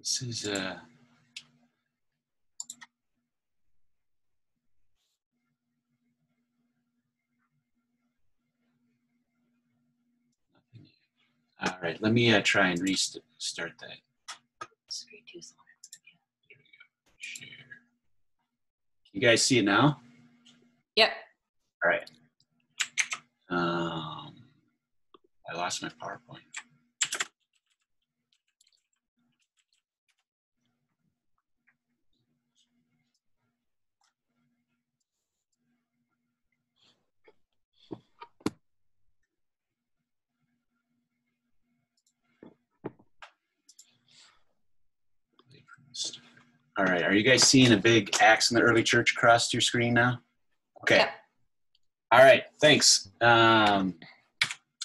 This is uh nothing yet. All right, let me uh, try and restart that. Share. You guys see it now? Yep. All right. Um, I lost my PowerPoint. All right, are you guys seeing a big Acts in the early church across your screen now? Okay. Yep. All right, thanks. Um,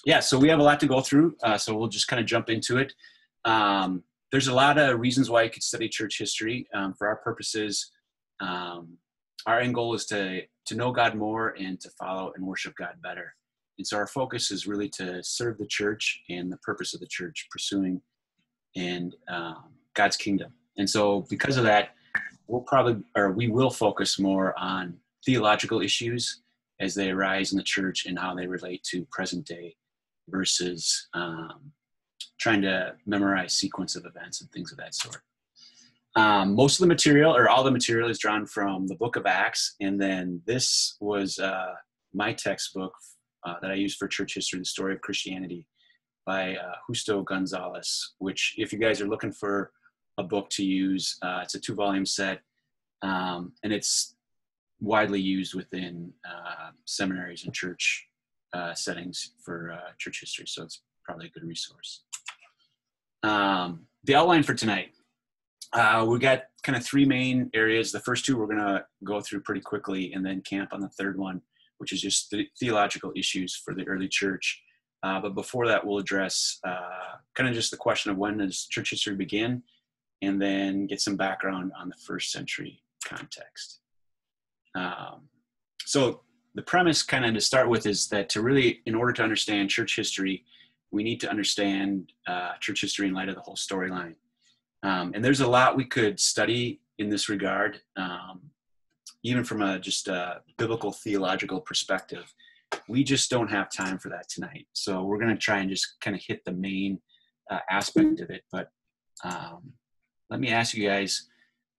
yeah, so we have a lot to go through, uh, so we'll just kind of jump into it. Um, there's a lot of reasons why you could study church history. Um, for our purposes, um, our end goal is to to know God more and to follow and worship God better. And so our focus is really to serve the church and the purpose of the church, pursuing and um, God's kingdom. And so because of that, we'll probably or we will focus more on theological issues as they arise in the church and how they relate to present day versus um, trying to memorize sequence of events and things of that sort. Um, most of the material or all the material is drawn from the book of Acts. And then this was uh, my textbook uh, that I used for church history, the story of Christianity by uh, Justo Gonzalez, which if you guys are looking for a book to use, uh, it's a two volume set. Um, and it's widely used within uh, seminaries and church uh, settings for uh, church history. So it's probably a good resource. Um, the outline for tonight. Uh, we got kind of three main areas. The first two we're going to go through pretty quickly and then camp on the third one, which is just the theological issues for the early church. Uh, but before that, we'll address kind of just the question of when does church history begin and then get some background on the first century context. Um, so the premise kind of to start with is that to really, in order to understand church history, we need to understand uh, church history in light of the whole storyline. Um, and there's a lot we could study in this regard, um, even from a just a biblical theological perspective. We just don't have time for that tonight. So we're going to try and just kind of hit the main uh, aspect of it. But um, let me ask you guys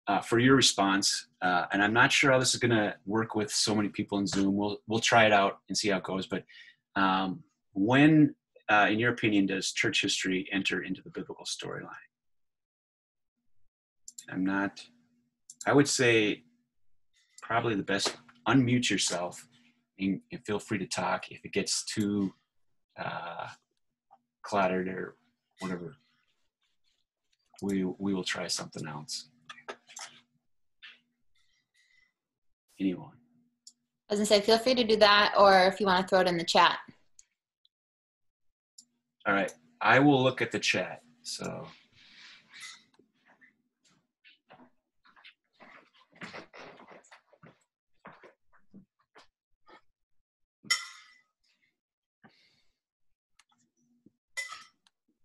uh, for your response. Uh, and I'm not sure how this is going to work with so many people in Zoom. We'll we'll try it out and see how it goes. But um, when, uh, in your opinion, does church history enter into the biblical storyline? I'm not. I would say probably the best. Unmute yourself and, and feel free to talk if it gets too uh, cluttered or whatever. We we will try something else. Anyone? I was gonna say, feel free to do that, or if you want to throw it in the chat. All right. I will look at the chat. So.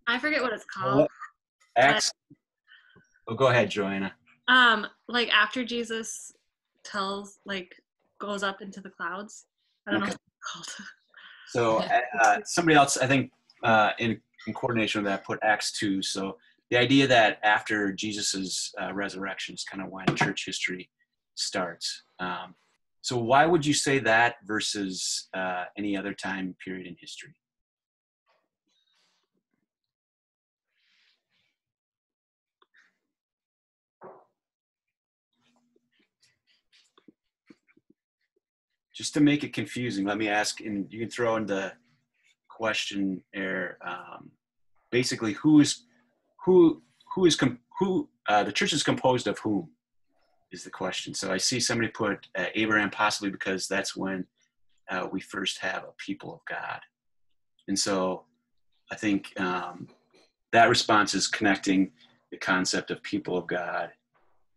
I forget what it's called. Acts. Oh, go ahead, Joanna. Um, like after Jesus tells, like, goes up into the clouds. I don't Okay. know what it's called. So uh, somebody else, I think, uh, in, in coordination with that, put Acts two. So the idea that after Jesus's uh, resurrection is kind of when church history starts. Um, so why would you say that versus uh, any other time period in history? Just to make it confusing, let me ask, and you can throw in the question there. Um, basically, who is who who is com- who uh, the church is composed of whom is the question. So I see somebody put uh, Abraham possibly because that's when uh, we first have a people of God, and so I think um, that response is connecting the concept of people of God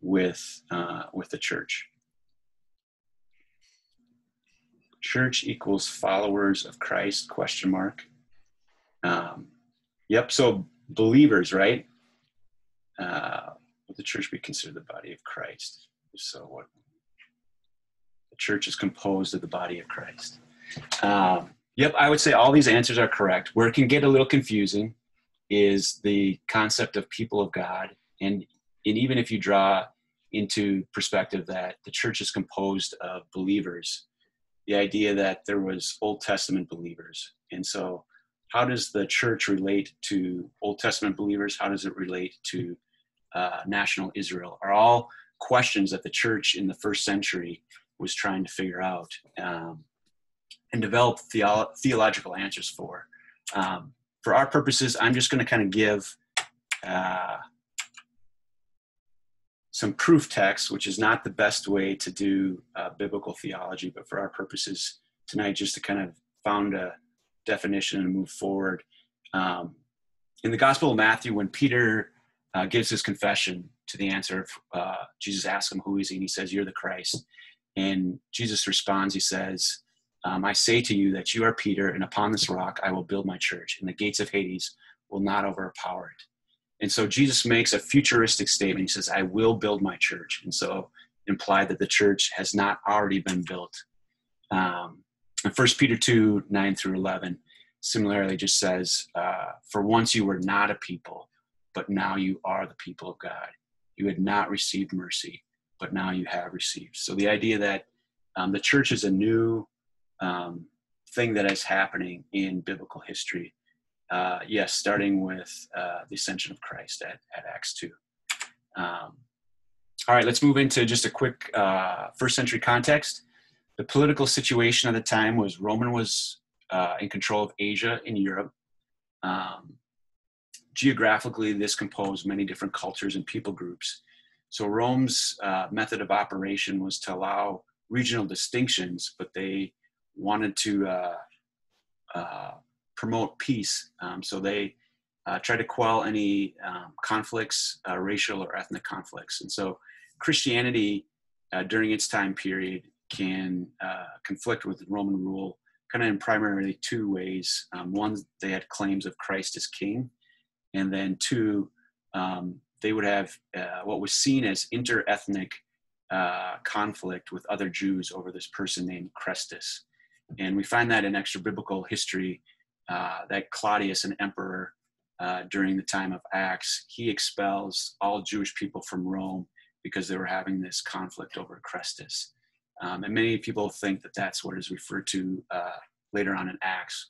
with uh, with the church. Church equals followers of Christ? Question mark. Um, yep. So believers, right? Uh, the church be considered the body of Christ? So what? The church is composed of the body of Christ. Um, yep, I would say all these answers are correct. Where it can get a little confusing is the concept of people of God, and and even if you draw into perspective that the church is composed of believers, the idea that there was Old Testament believers, and so how does the church relate to Old Testament believers? How does it relate to uh, national Israel? Are all questions that the church in the first century was trying to figure out um, and develop theo- theological answers for. Um, for our purposes, I'm just going to kind of give uh, some proof text, which is not the best way to do uh, biblical theology, but for our purposes tonight, just to kind of found a definition and move forward. Um, in the Gospel of Matthew, when Peter uh, gives his confession to the answer of uh, Jesus asks him, Who is he? And he says, You're the Christ. And Jesus responds, He says, um, I say to you that you are Peter, and upon this rock I will build my church, and the gates of Hades will not overpower it. And so Jesus makes a futuristic statement. He says, I will build my church. And so implied that the church has not already been built. Um, and 1 Peter 2 9 through 11 similarly just says, uh, For once you were not a people, but now you are the people of God. You had not received mercy, but now you have received. So the idea that um, the church is a new um, thing that is happening in biblical history. Uh, yes, starting with uh, the ascension of Christ at, at Acts 2. Um, all right, let's move into just a quick uh, first century context. The political situation at the time was Roman was uh, in control of Asia and Europe. Um, geographically, this composed many different cultures and people groups. So Rome's uh, method of operation was to allow regional distinctions, but they wanted to uh, promote peace. Um, so they uh, tried to quell any um, conflicts, uh, racial or ethnic conflicts. And so Christianity uh, during its time period can conflict with Roman rule kind of in primarily two ways. Um, one, they had claims of Christ as king, and then two, um, they would have uh, what was seen as inter-ethnic uh, conflict with other Jews over this person named Chrestus. And we find that in extra biblical history uh, that Claudius, an emperor uh, during the time of Acts, he expels all Jewish people from Rome because they were having this conflict over Chrestus. Um, and many people think that that's what is referred to uh, later on in Acts.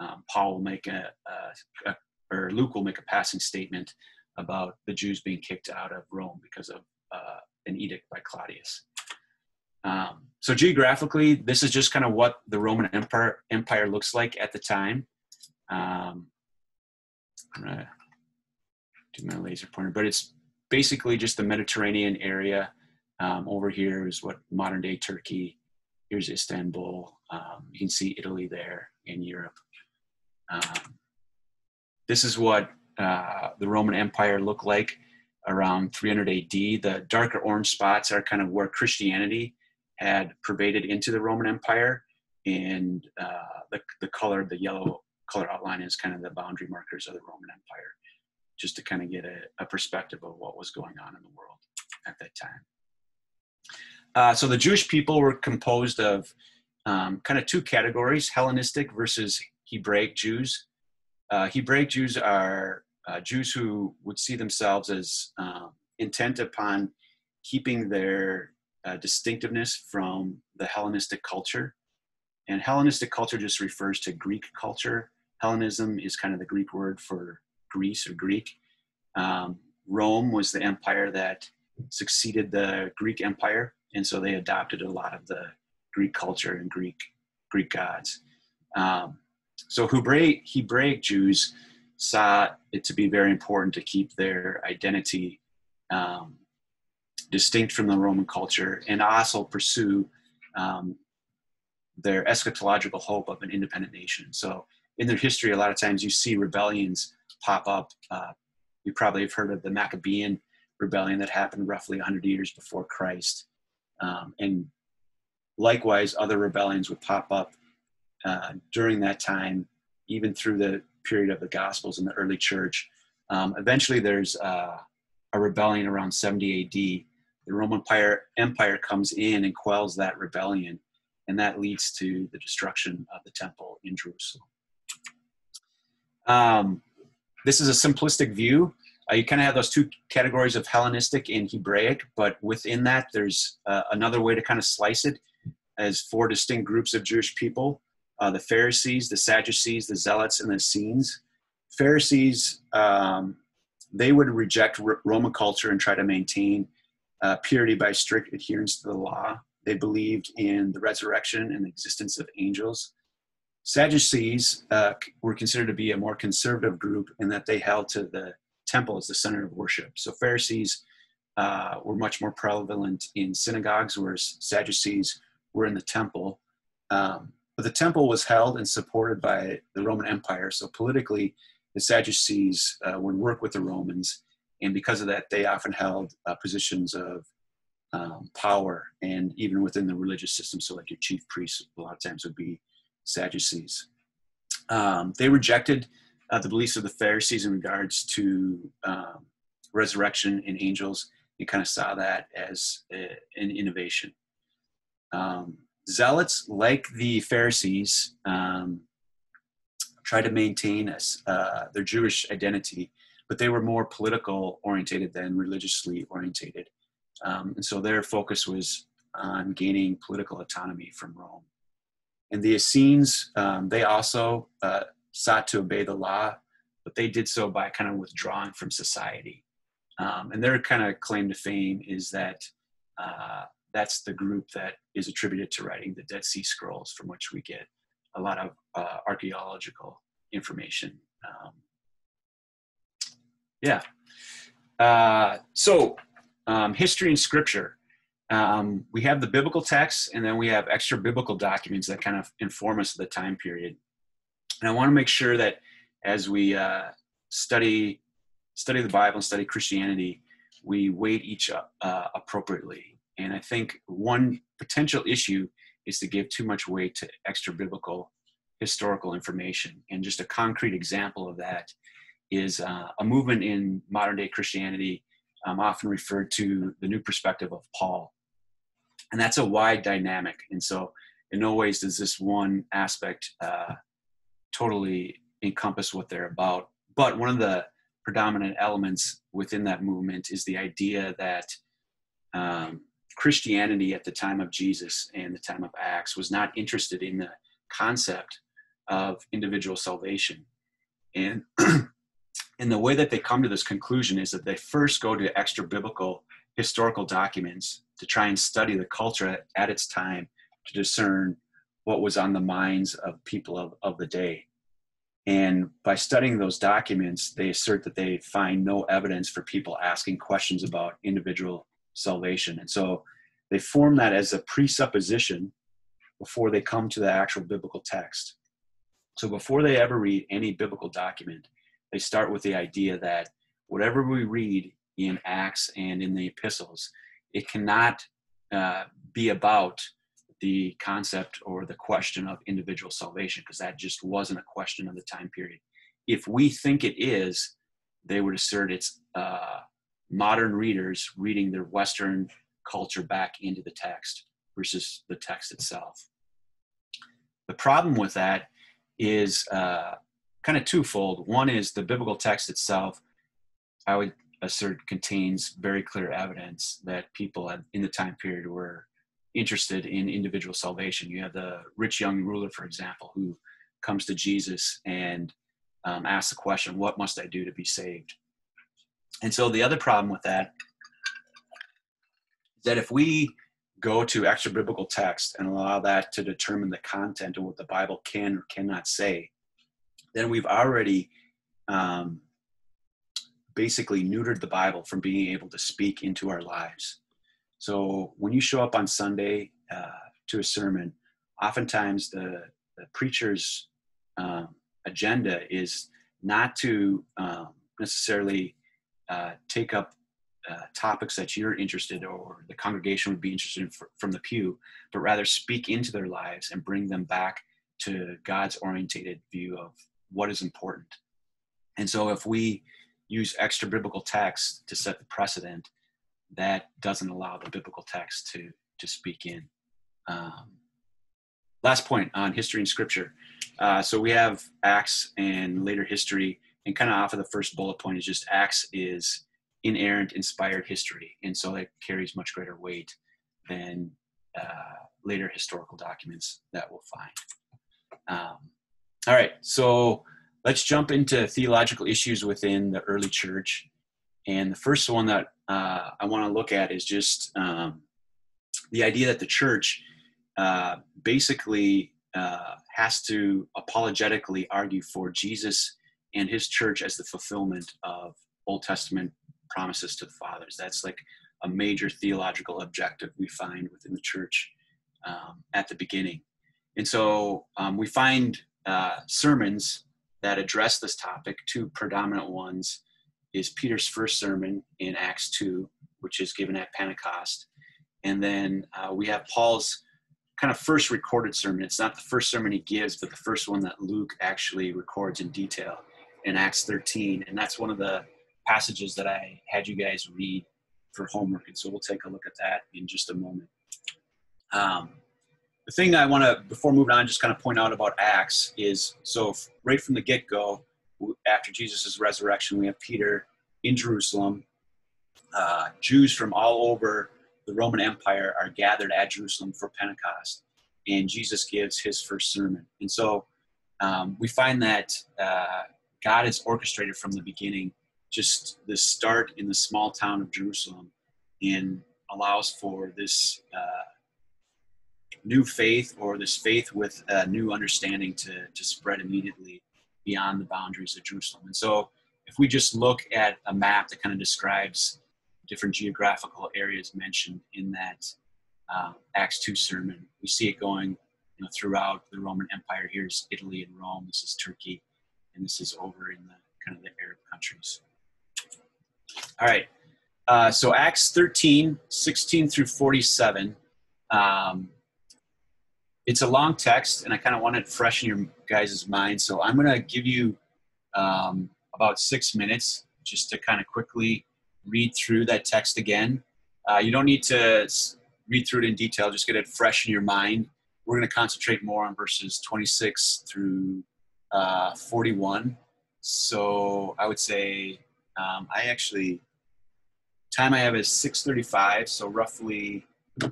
Um, Paul will make a, a, a, or Luke will make a passing statement about the Jews being kicked out of Rome because of uh, an edict by Claudius. Um, so geographically, this is just kind of what the Roman Empire Empire looks like at the time. Um, I'm gonna do my laser pointer, but it's basically just the Mediterranean area. Um, over here is what modern day Turkey. Here's Istanbul. Um, you can see Italy there in Europe. Um, this is what uh, the Roman Empire looked like around 300 AD. The darker orange spots are kind of where Christianity had pervaded into the Roman Empire, and uh, the, the color, the yellow color outline, is kind of the boundary markers of the Roman Empire, just to kind of get a, a perspective of what was going on in the world at that time. Uh, so the Jewish people were composed of um, kind of two categories Hellenistic versus Hebraic Jews. Uh, Hebraic Jews are uh, Jews who would see themselves as um, intent upon keeping their uh, distinctiveness from the Hellenistic culture. And Hellenistic culture just refers to Greek culture. Hellenism is kind of the Greek word for Greece or Greek. Um, Rome was the empire that succeeded the Greek empire, and so they adopted a lot of the Greek culture and Greek Greek gods. Um, so Hebraic, Hebraic Jews saw it to be very important to keep their identity um, distinct from the Roman culture and also pursue um, their eschatological hope of an independent nation. So in their history, a lot of times you see rebellions pop up. Uh, you probably have heard of the Maccabean rebellion that happened roughly 100 years before Christ. Um, and likewise, other rebellions would pop up uh, during that time, even through the period of the Gospels in the early church. Um, eventually, there's uh, a rebellion around 70 AD. The Roman Empire, Empire comes in and quells that rebellion, and that leads to the destruction of the temple in Jerusalem. Um, this is a simplistic view. Uh, you kind of have those two categories of Hellenistic and Hebraic, but within that, there's uh, another way to kind of slice it as four distinct groups of Jewish people uh, the Pharisees, the Sadducees, the Zealots, and the Essenes. Pharisees, um, they would reject R- Roman culture and try to maintain uh, purity by strict adherence to the law. They believed in the resurrection and the existence of angels. Sadducees uh, were considered to be a more conservative group in that they held to the temple as the center of worship. So Pharisees uh, were much more prevalent in synagogues, whereas Sadducees were in the temple. Um, but the temple was held and supported by the Roman Empire. So politically, the Sadducees uh, would work with the Romans, and because of that, they often held uh, positions of um, power and even within the religious system. So, like your chief priests, a lot of times would be Sadducees. Um, they rejected uh, the beliefs of the Pharisees in regards to um, resurrection and angels. You kind of saw that as a, an innovation. Um, zealots, like the Pharisees, um, try to maintain uh, their Jewish identity, but they were more political orientated than religiously orientated. Um, and so their focus was on gaining political autonomy from Rome. And the Essenes, um, they also uh, sought to obey the law, but they did so by kind of withdrawing from society. Um, and their kind of claim to fame is that uh, that's the group that is attributed to writing the Dead Sea Scrolls, from which we get a lot of uh, archaeological information. Um, yeah. Uh, so, um, history and scripture um, we have the biblical texts and then we have extra biblical documents that kind of inform us of the time period. And i want to make sure that as we uh, study study the bible and study christianity we weight each uh, appropriately. And i think one potential issue is to give too much weight to extra biblical historical information. And just a concrete example of that is uh, a movement in modern day christianity um, often referred to the new perspective of paul and that's a wide dynamic. And so in no ways does this one aspect uh, totally encompass what they're about. But one of the predominant elements within that movement is the idea that um, christianity at the time of jesus and the time of acts was not interested in the concept of individual salvation. And and the way that they come to this conclusion is that they first go to extra biblical historical documents to try and study the culture at, its time to discern what was on the minds of people of, of the day. And by studying those documents, they assert that they find no evidence for people asking questions about individual salvation. And so they form that as a presupposition before they come to the actual biblical text. So before they ever read any biblical document, they start with the idea that whatever we read in Acts and in the epistles it cannot uh, be about the concept or the question of individual salvation because that just wasn't a question of the time period. If we think it is, they would assert it's uh, modern readers reading their Western culture back into the text versus the text itself. The problem with that is uh, kind of twofold. One is the biblical text itself. I would assert contains very clear evidence that people in the time period were interested in individual salvation. You have the rich young ruler, for example, who comes to Jesus and um, asks the question, What must I do to be saved? And so the other problem with that is that if we go to extra biblical text and allow that to determine the content of what the Bible can or cannot say, then we've already um, basically neutered the Bible from being able to speak into our lives. So when you show up on Sunday uh, to a sermon, oftentimes the, the preacher's um, agenda is not to um, necessarily uh, take up uh, topics that you're interested or the congregation would be interested in for, from the pew, but rather speak into their lives and bring them back to God's orientated view of what is important. And so if we use extra biblical text to set the precedent, that doesn't allow the biblical text to to speak in. Um, last point on history and scripture. Uh, so we have Acts and later history, and kind of off of the first bullet point is just Acts is inerrant, inspired history, and so it carries much greater weight than uh, later historical documents that we'll find. Um, all right, so let's jump into theological issues within the early church. And the first one that uh, I want to look at is just um, the idea that the church uh, basically uh, has to apologetically argue for Jesus and his church as the fulfillment of Old Testament promises to the fathers. That's like a major theological objective we find within the church um, at the beginning. And so um, we find uh, sermons that address this topic. Two predominant ones is Peter's first sermon in Acts 2, which is given at Pentecost. And then uh, we have Paul's kind of first recorded sermon. It's not the first sermon he gives, but the first one that Luke actually records in detail in Acts 13. And that's one of the passages that I had you guys read for homework. And so we'll take a look at that in just a moment. Um, the thing I want to, before moving on, just kind of point out about Acts is so right from the get go, after Jesus' resurrection, we have Peter in Jerusalem. Uh, Jews from all over the Roman Empire are gathered at Jerusalem for Pentecost, and Jesus gives his first sermon. And so um, we find that uh, God has orchestrated from the beginning just the start in the small town of Jerusalem and allows for this uh, new faith or this faith with a new understanding to, to spread immediately beyond the boundaries of Jerusalem. And so if we just look at a map that kind of describes different geographical areas mentioned in that uh, Acts 2 sermon, we see it going you know, throughout the Roman Empire. Here's Italy and Rome, this is Turkey, and this is over in the kind of the Arab countries. All right. Uh, so Acts 13, 16 through 47. Um, it's a long text, and I kind of want to freshen your guys' mind. So I'm going to give you um, about six minutes just to kind of quickly read through that text again. Uh, you don't need to read through it in detail, just get it fresh in your mind. We're going to concentrate more on verses 26 through uh, 41. So I would say um, I actually time I have is 6:35, so roughly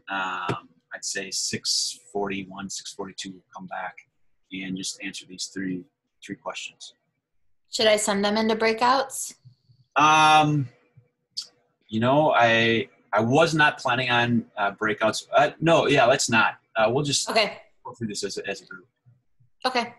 um, I'd say 641, 642 will come back and just answer these three three questions. Should I send them into breakouts? Um, you know, I I was not planning on uh, breakouts. Uh, no, yeah, let's not. Uh, we'll just okay. go through this as a, as a group. Okay.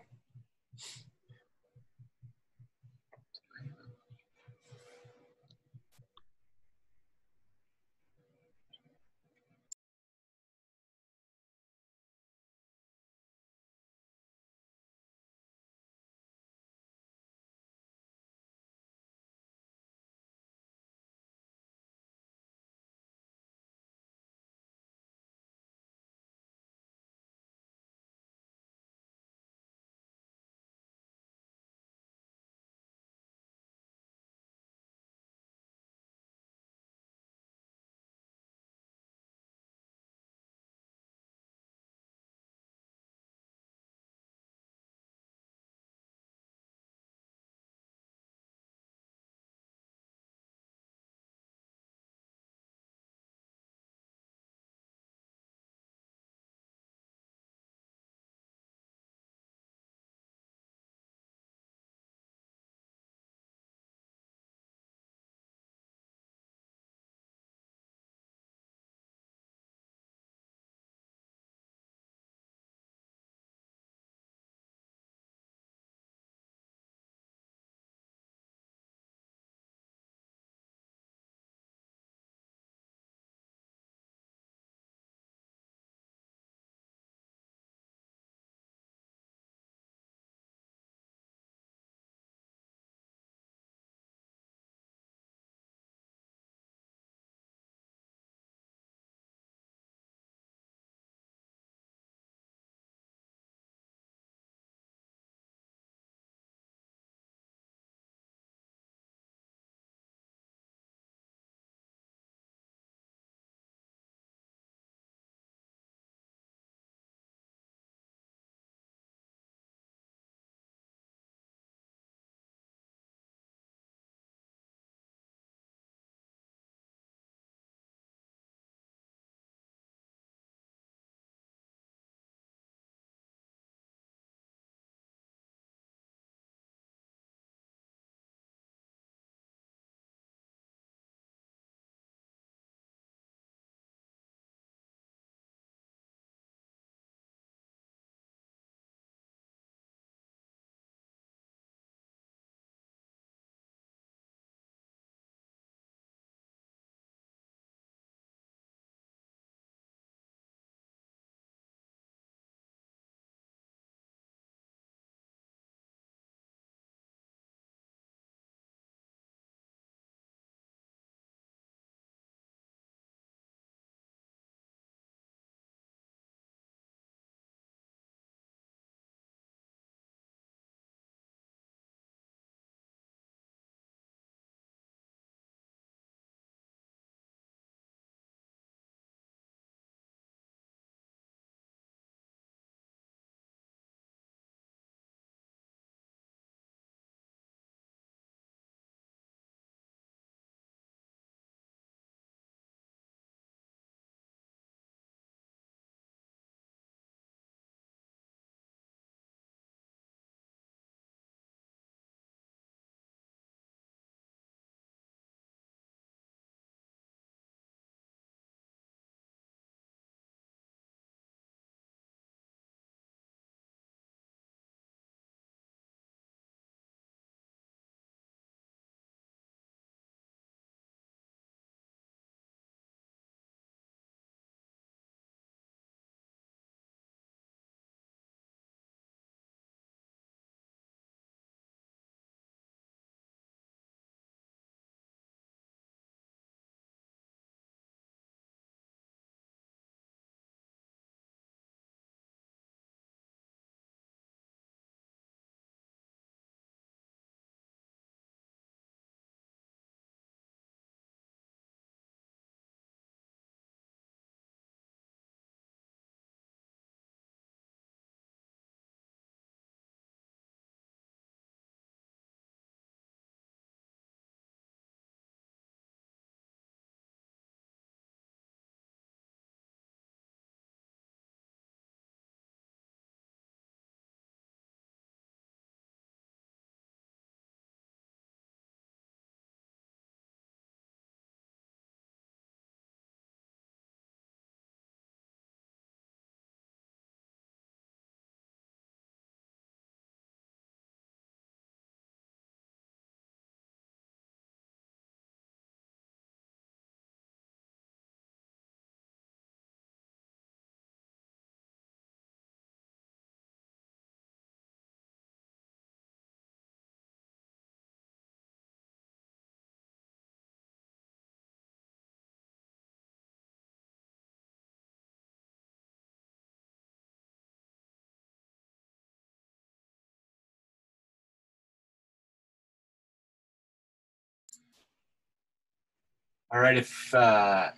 All right, if uh,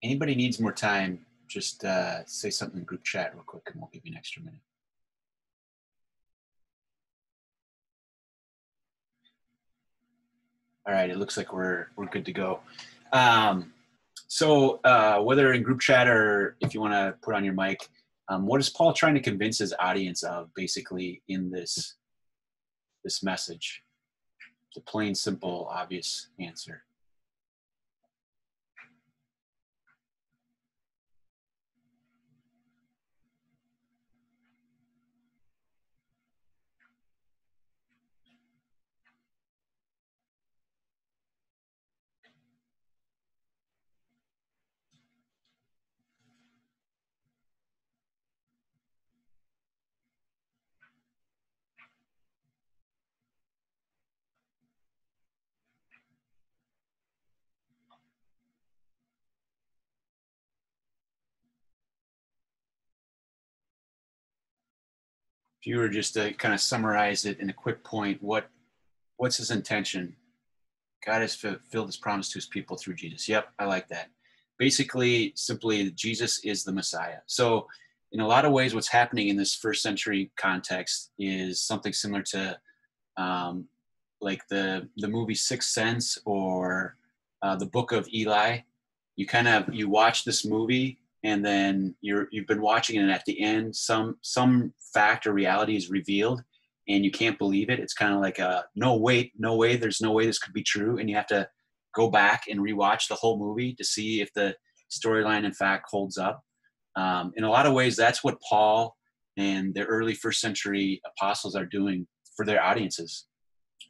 anybody needs more time, just uh, say something in group chat real quick and we'll give you an extra minute. All right, it looks like we're we're good to go. Um, so uh, whether in group chat or if you want to put on your mic, um, what is Paul trying to convince his audience of, basically, in this this message? The plain, simple, obvious answer. If you were just to kind of summarize it in a quick point, what what's his intention? God has fulfilled his promise to his people through Jesus. Yep, I like that. Basically, simply, Jesus is the Messiah. So, in a lot of ways, what's happening in this first century context is something similar to um, like the the movie Sixth Sense or uh, the Book of Eli. You kind of you watch this movie and then you're you've been watching it and at the end some some fact or reality is revealed and you can't believe it. It's kind of like a no wait no way there's no way this could be true and you have to go back and rewatch the whole movie to see if the storyline in fact holds up. Um, in a lot of ways that's what paul and the early first century apostles are doing for their audiences.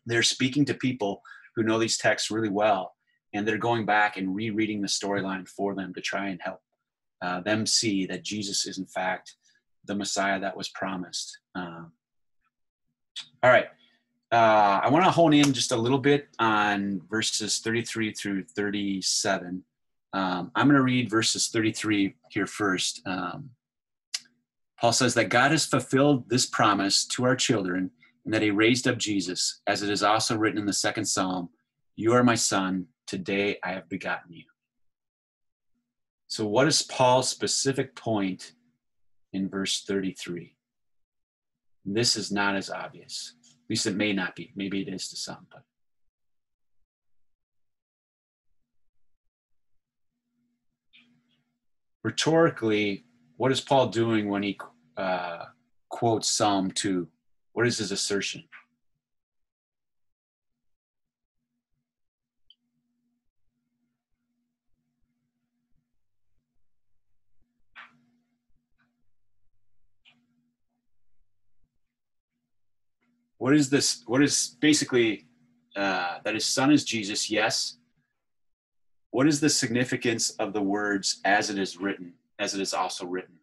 They're speaking to people who know these texts really well and they're going back and rereading the storyline for them to try and help uh, them see that Jesus is in fact the Messiah that was promised. Um, all right. Uh, I want to hone in just a little bit on verses 33 through 37. Um, I'm going to read verses 33 here first. Um, Paul says that God has fulfilled this promise to our children and that he raised up Jesus, as it is also written in the second psalm You are my son, today I have begotten you. So, what is Paul's specific point in verse 33? This is not as obvious. At least it may not be. Maybe it is to some, but. Rhetorically, what is Paul doing when he uh, quotes Psalm 2? What is his assertion? What is this what is basically uh, that his son is jesus? Yes. What is the significance of the words as it is written as it is also written?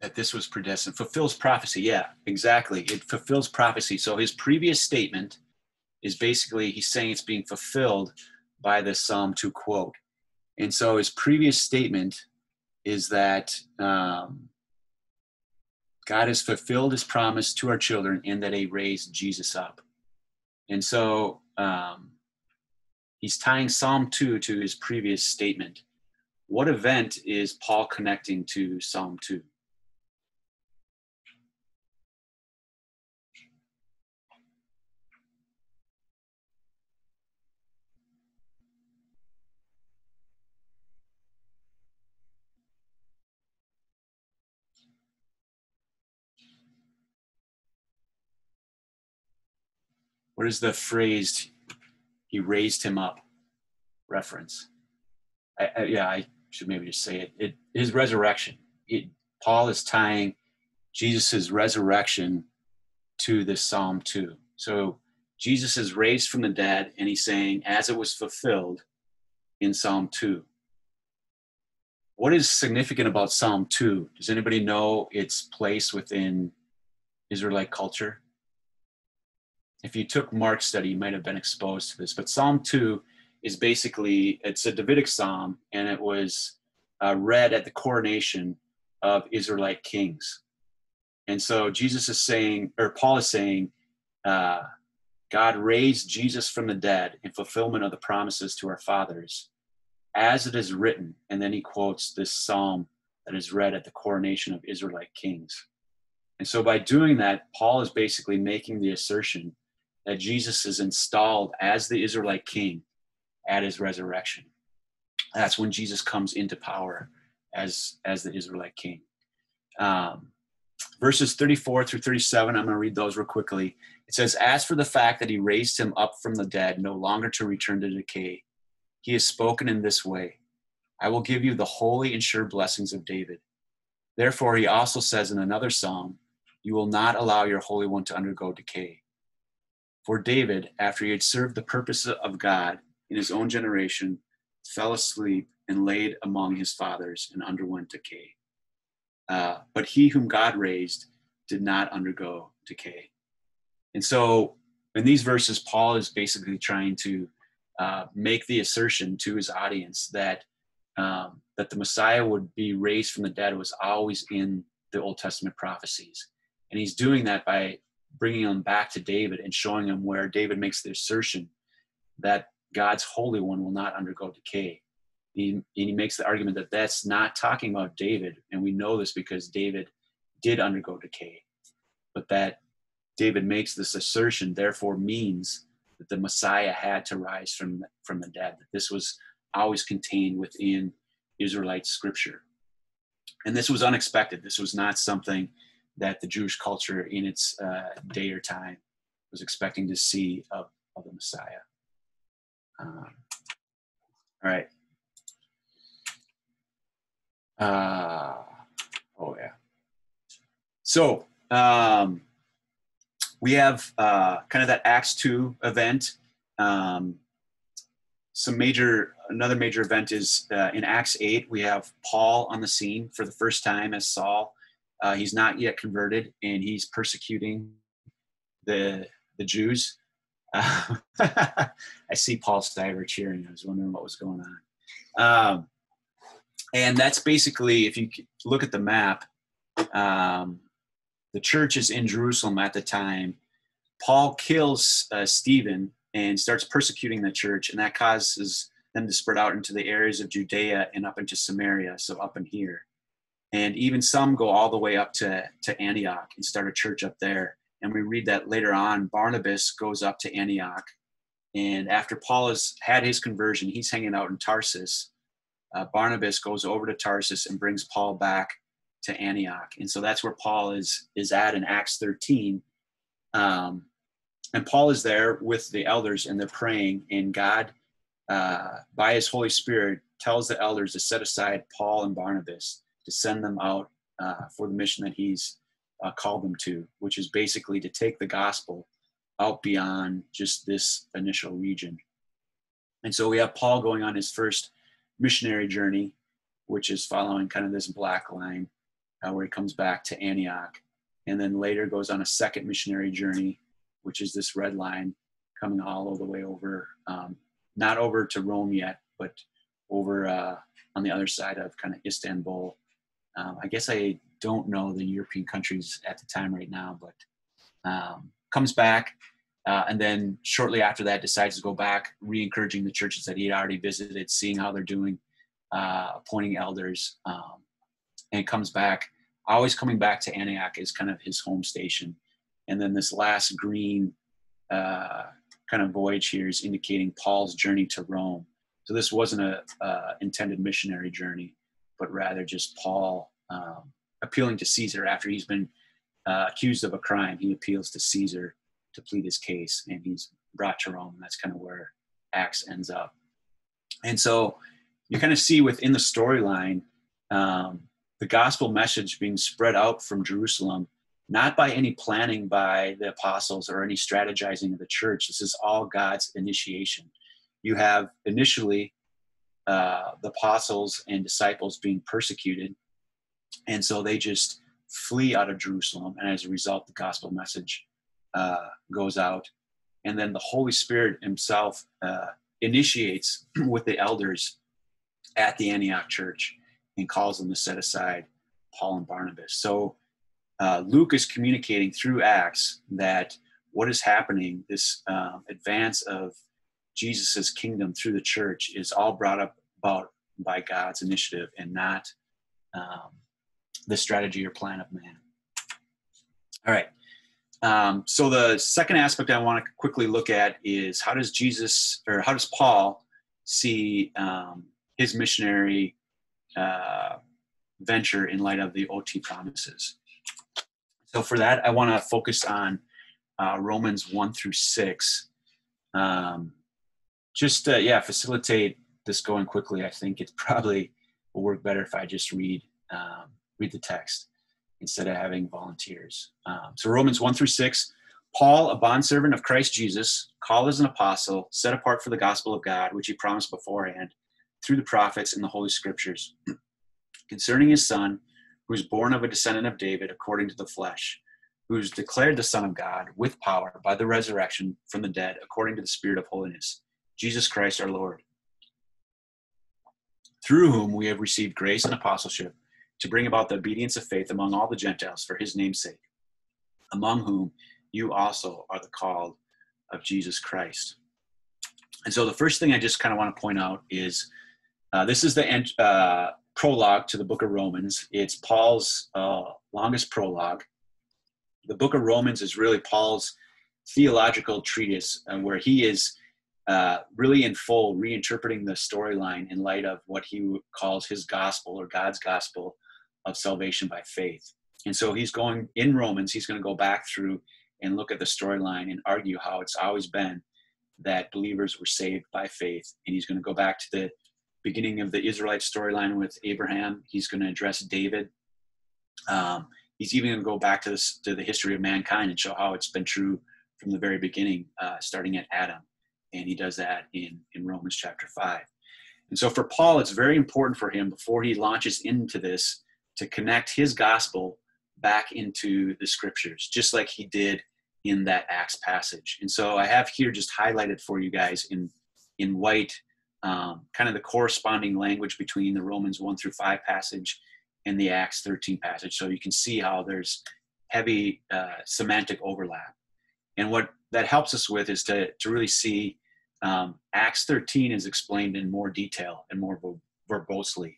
That this was predestined fulfills prophecy yeah exactly. It fulfills prophecy. So his previous statement is basically he's saying it's being fulfilled by the Psalm to quote. And so his previous statement is that um, God has fulfilled his promise to our children in that he raised Jesus up. And so um, he's tying Psalm 2 to his previous statement. What event is Paul connecting to Psalm 2? What is the phrase he raised him up reference? I, I, yeah, I should maybe just say it. it his resurrection. It, Paul is tying Jesus' resurrection to this Psalm 2. So Jesus is raised from the dead, and he's saying, as it was fulfilled in Psalm 2. What is significant about Psalm 2? Does anybody know its place within Israelite culture? If you took Mark's study, you might have been exposed to this. But Psalm 2 is basically it's a Davidic psalm, and it was uh, read at the coronation of Israelite kings. And so Jesus is saying, or Paul is saying, uh, God raised Jesus from the dead in fulfillment of the promises to our fathers, as it is written. And then he quotes this psalm that is read at the coronation of Israelite kings. And so by doing that, Paul is basically making the assertion that Jesus is installed as the Israelite king at his resurrection. That's when Jesus comes into power as, as the Israelite king. Um, verses 34 through 37, I'm going to read those real quickly. It says, As for the fact that he raised him up from the dead, no longer to return to decay, he has spoken in this way I will give you the holy and sure blessings of David. Therefore, he also says in another psalm, You will not allow your Holy One to undergo decay. For David, after he had served the purpose of God in his own generation, fell asleep and laid among his fathers and underwent decay. Uh, but he whom God raised did not undergo decay. And so in these verses, Paul is basically trying to uh, make the assertion to his audience that um, that the Messiah would be raised from the dead was always in the Old Testament prophecies, and he's doing that by bringing them back to David and showing them where David makes the assertion that God's Holy One will not undergo decay. He, and he makes the argument that that's not talking about David, and we know this because David did undergo decay, but that David makes this assertion therefore means that the Messiah had to rise from from the dead. That this was always contained within Israelite scripture, and this was unexpected. This was not something that the Jewish culture in its uh, day or time was expecting to see of, of the Messiah. Um, all right. Uh, oh yeah. So um, we have uh, kind of that Acts two event. Um, some major, another major event is uh, in Acts eight. We have Paul on the scene for the first time as Saul. Uh, he's not yet converted, and he's persecuting the the Jews. Uh, I see Paul Stiver cheering. I was wondering what was going on. Um, and that's basically, if you look at the map, um, the church is in Jerusalem at the time. Paul kills uh, Stephen and starts persecuting the church, and that causes them to spread out into the areas of Judea and up into Samaria, so up in here. And even some go all the way up to, to Antioch and start a church up there. And we read that later on, Barnabas goes up to Antioch. And after Paul has had his conversion, he's hanging out in Tarsus uh, Barnabas goes over to Tarsus and brings Paul back to Antioch, and so that's where Paul is is at in Acts 13. Um, and Paul is there with the elders, and they're praying, and God, uh, by His Holy Spirit, tells the elders to set aside Paul and Barnabas to send them out uh, for the mission that He's uh, called them to, which is basically to take the gospel out beyond just this initial region. And so we have Paul going on his first missionary journey, which is following kind of this black line uh, where he comes back to Antioch. And then later goes on a second missionary journey, which is this red line coming all the way over, um, not over to Rome yet, but over uh, on the other side of kind of Istanbul. Um, I guess I don't know the European countries at the time right now, but um, comes back, uh, and then shortly after that, decides to go back, re-encouraging the churches that he had already visited, seeing how they're doing, uh, appointing elders, um, and comes back. Always coming back to Antioch is kind of his home station. And then this last green uh, kind of voyage here is indicating Paul's journey to Rome. So this wasn't a uh, intended missionary journey, but rather just Paul um, appealing to Caesar after he's been uh, accused of a crime. He appeals to Caesar to plead his case, and he's brought to Rome. And that's kind of where Acts ends up. And so you kind of see within the storyline um, the gospel message being spread out from Jerusalem, not by any planning by the apostles or any strategizing of the church. This is all God's initiation. You have initially uh, the apostles and disciples being persecuted, and so they just flee out of Jerusalem, and as a result, the gospel message uh, goes out, and then the Holy Spirit Himself uh, initiates with the elders at the Antioch church and calls them to set aside Paul and Barnabas. So uh, Luke is communicating through Acts that what is happening, this uh, advance of Jesus's kingdom through the church, is all brought up about by God's initiative and not um, the strategy or plan of man. All right. Um, so the second aspect I want to quickly look at is how does Jesus or how does Paul see um, his missionary uh, venture in light of the OT promises? So for that, I want to focus on uh, Romans one through six. Um, just uh, yeah, facilitate this going quickly. I think it probably will work better if I just read um, read the text instead of having volunteers. Um, so Romans 1 through 6, Paul, a bondservant of Christ Jesus, called as an apostle, set apart for the gospel of God, which he promised beforehand through the prophets and the Holy Scriptures, concerning his son, who was born of a descendant of David according to the flesh, who is declared the Son of God with power by the resurrection from the dead according to the Spirit of holiness, Jesus Christ our Lord, through whom we have received grace and apostleship to bring about the obedience of faith among all the Gentiles for his name's sake, among whom you also are the called of Jesus Christ. And so the first thing I just kind of want to point out is uh, this is the uh, prologue to the book of Romans. It's Paul's uh, longest prologue. The book of Romans is really Paul's theological treatise uh, where he is uh, really in full reinterpreting the storyline in light of what he calls his gospel or God's gospel of salvation by faith. And so he's going in Romans, he's going to go back through and look at the storyline and argue how it's always been that believers were saved by faith. And he's going to go back to the beginning of the Israelite storyline with Abraham. He's going to address David. Um, he's even going to go back to, this, to the history of mankind and show how it's been true from the very beginning, uh, starting at Adam. And he does that in, in Romans chapter 5. And so for Paul, it's very important for him before he launches into this to connect his gospel back into the scriptures, just like he did in that Acts passage. And so I have here just highlighted for you guys in in white, um, kind of the corresponding language between the Romans one through five passage and the Acts 13 passage. So you can see how there's heavy uh, semantic overlap. And what that helps us with is to to really see um, Acts 13 is explained in more detail and more verbosely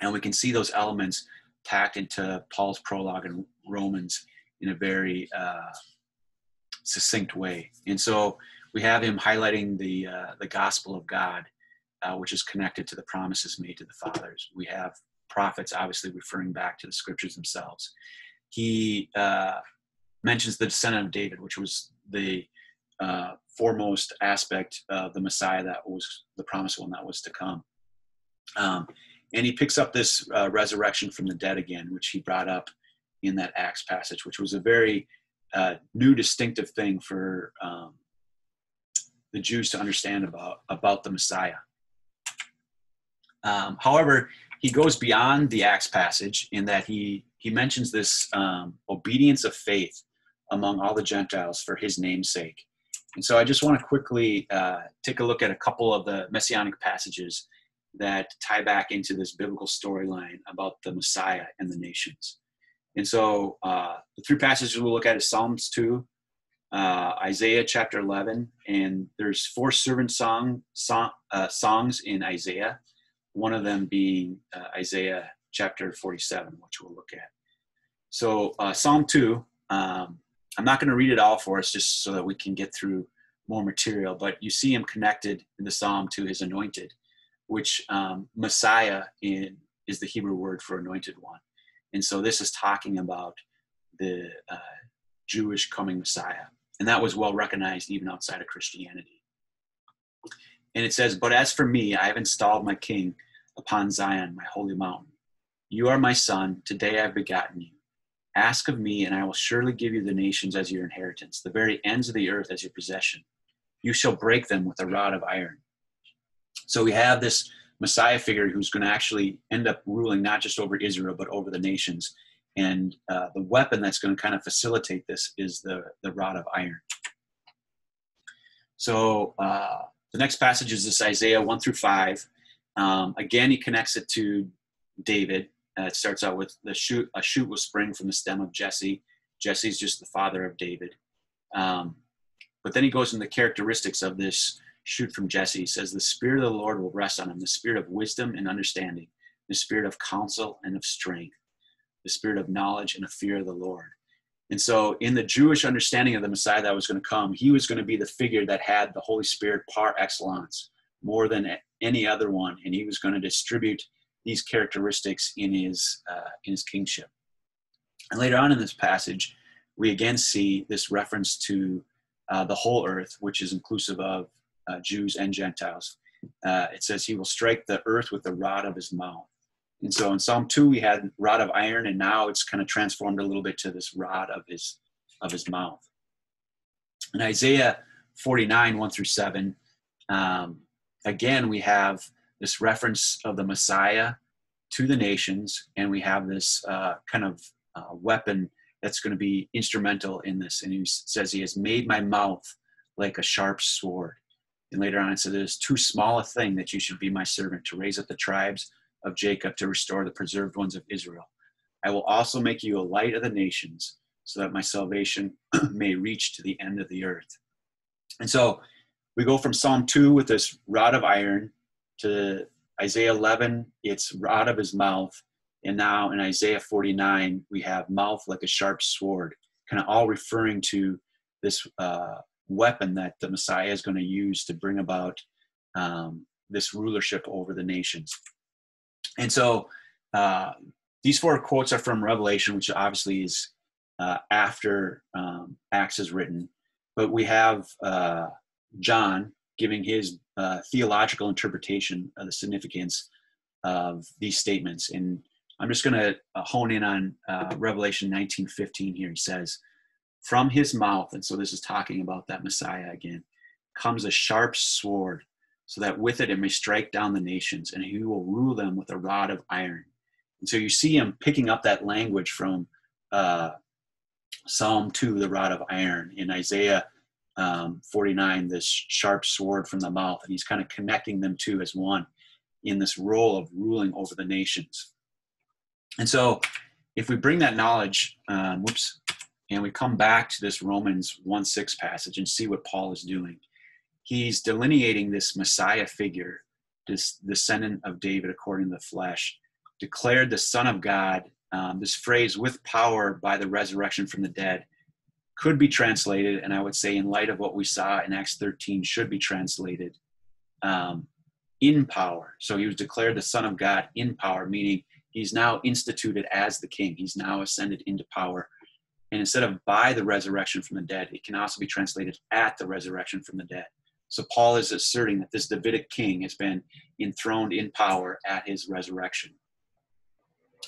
and we can see those elements packed into Paul's prologue in Romans in a very uh, succinct way. And so we have him highlighting the uh, the gospel of God, uh, which is connected to the promises made to the fathers. We have prophets obviously referring back to the scriptures themselves. He uh, mentions the descendant of David, which was the uh, foremost aspect of the Messiah that was the promised one that was to come. Um, and he picks up this uh, resurrection from the dead again, which he brought up in that Acts passage, which was a very uh, new, distinctive thing for um, the Jews to understand about about the Messiah. Um, however, he goes beyond the Acts passage in that he he mentions this um, obedience of faith among all the Gentiles for His name's sake. And so, I just want to quickly uh, take a look at a couple of the messianic passages that tie back into this biblical storyline about the Messiah and the nations. And so uh, the three passages we'll look at is Psalms 2, uh, Isaiah chapter 11, and there's four servant song, song uh, songs in Isaiah, one of them being uh, Isaiah chapter 47, which we'll look at. So uh, Psalm 2, um, I'm not going to read it all for us just so that we can get through more material, but you see him connected in the psalm to his anointed which um, Messiah in, is the Hebrew word for anointed one. And so this is talking about the uh, Jewish coming Messiah. And that was well recognized even outside of Christianity. And it says, But as for me, I have installed my king upon Zion, my holy mountain. You are my son. Today I have begotten you. Ask of me, and I will surely give you the nations as your inheritance, the very ends of the earth as your possession. You shall break them with a rod of iron so we have this Messiah figure who's going to actually end up ruling not just over Israel, but over the nations. And uh, the weapon that's going to kind of facilitate this is the, the rod of iron. So uh, the next passage is this Isaiah 1 through 5. Um, again, he connects it to David. Uh, it starts out with the shoot, a shoot will spring from the stem of Jesse. Jesse's just the father of David. Um, but then he goes into the characteristics of this shoot from Jesse. He says, The Spirit of the Lord will rest on him, the spirit of wisdom and understanding, the spirit of counsel and of strength, the spirit of knowledge and of fear of the Lord. And so, in the Jewish understanding of the Messiah that was going to come, he was going to be the figure that had the Holy Spirit par excellence more than any other one, and he was going to distribute these characteristics in his uh, in his kingship. And later on in this passage, we again see this reference to uh, the whole earth, which is inclusive of uh, Jews and Gentiles. Uh, it says, He will strike the earth with the rod of his mouth. And so in Psalm 2, we had rod of iron, and now it's kind of transformed a little bit to this rod of his, of his mouth. In Isaiah 49, 1 through 7, um, again, we have this reference of the Messiah to the nations, and we have this uh, kind of uh, weapon that's going to be instrumental in this. And he says, He has made my mouth like a sharp sword. And later on, it says, It is too small a thing that you should be my servant to raise up the tribes of Jacob to restore the preserved ones of Israel. I will also make you a light of the nations so that my salvation may reach to the end of the earth. And so we go from Psalm 2 with this rod of iron to Isaiah 11, it's out of his mouth. And now in Isaiah 49, we have mouth like a sharp sword, kind of all referring to this uh, weapon that the Messiah is going to use to bring about um, this rulership over the nations. And so uh, these four quotes are from Revelation, which obviously is uh, after um, Acts is written. But we have uh, John giving his uh, theological interpretation of the significance of these statements. And I'm just going to uh, hone in on uh, Revelation 19:15 here. He says, "From his mouth," and so this is talking about that Messiah again, comes a sharp sword so that with it it may strike down the nations, and he will rule them with a rod of iron. And so you see him picking up that language from uh, Psalm 2, the rod of iron, in Isaiah um, 49, this sharp sword from the mouth, and he's kind of connecting them two as one in this role of ruling over the nations. And so if we bring that knowledge, um, whoops, and we come back to this Romans 1 6 passage and see what Paul is doing he's delineating this Messiah figure, this descendant of David according to the flesh, declared the Son of God. Um, this phrase, with power by the resurrection from the dead, could be translated, and I would say, in light of what we saw in Acts 13, should be translated um, in power. So he was declared the Son of God in power, meaning he's now instituted as the King. He's now ascended into power. And instead of by the resurrection from the dead, it can also be translated at the resurrection from the dead. So Paul is asserting that this Davidic king has been enthroned in power at his resurrection.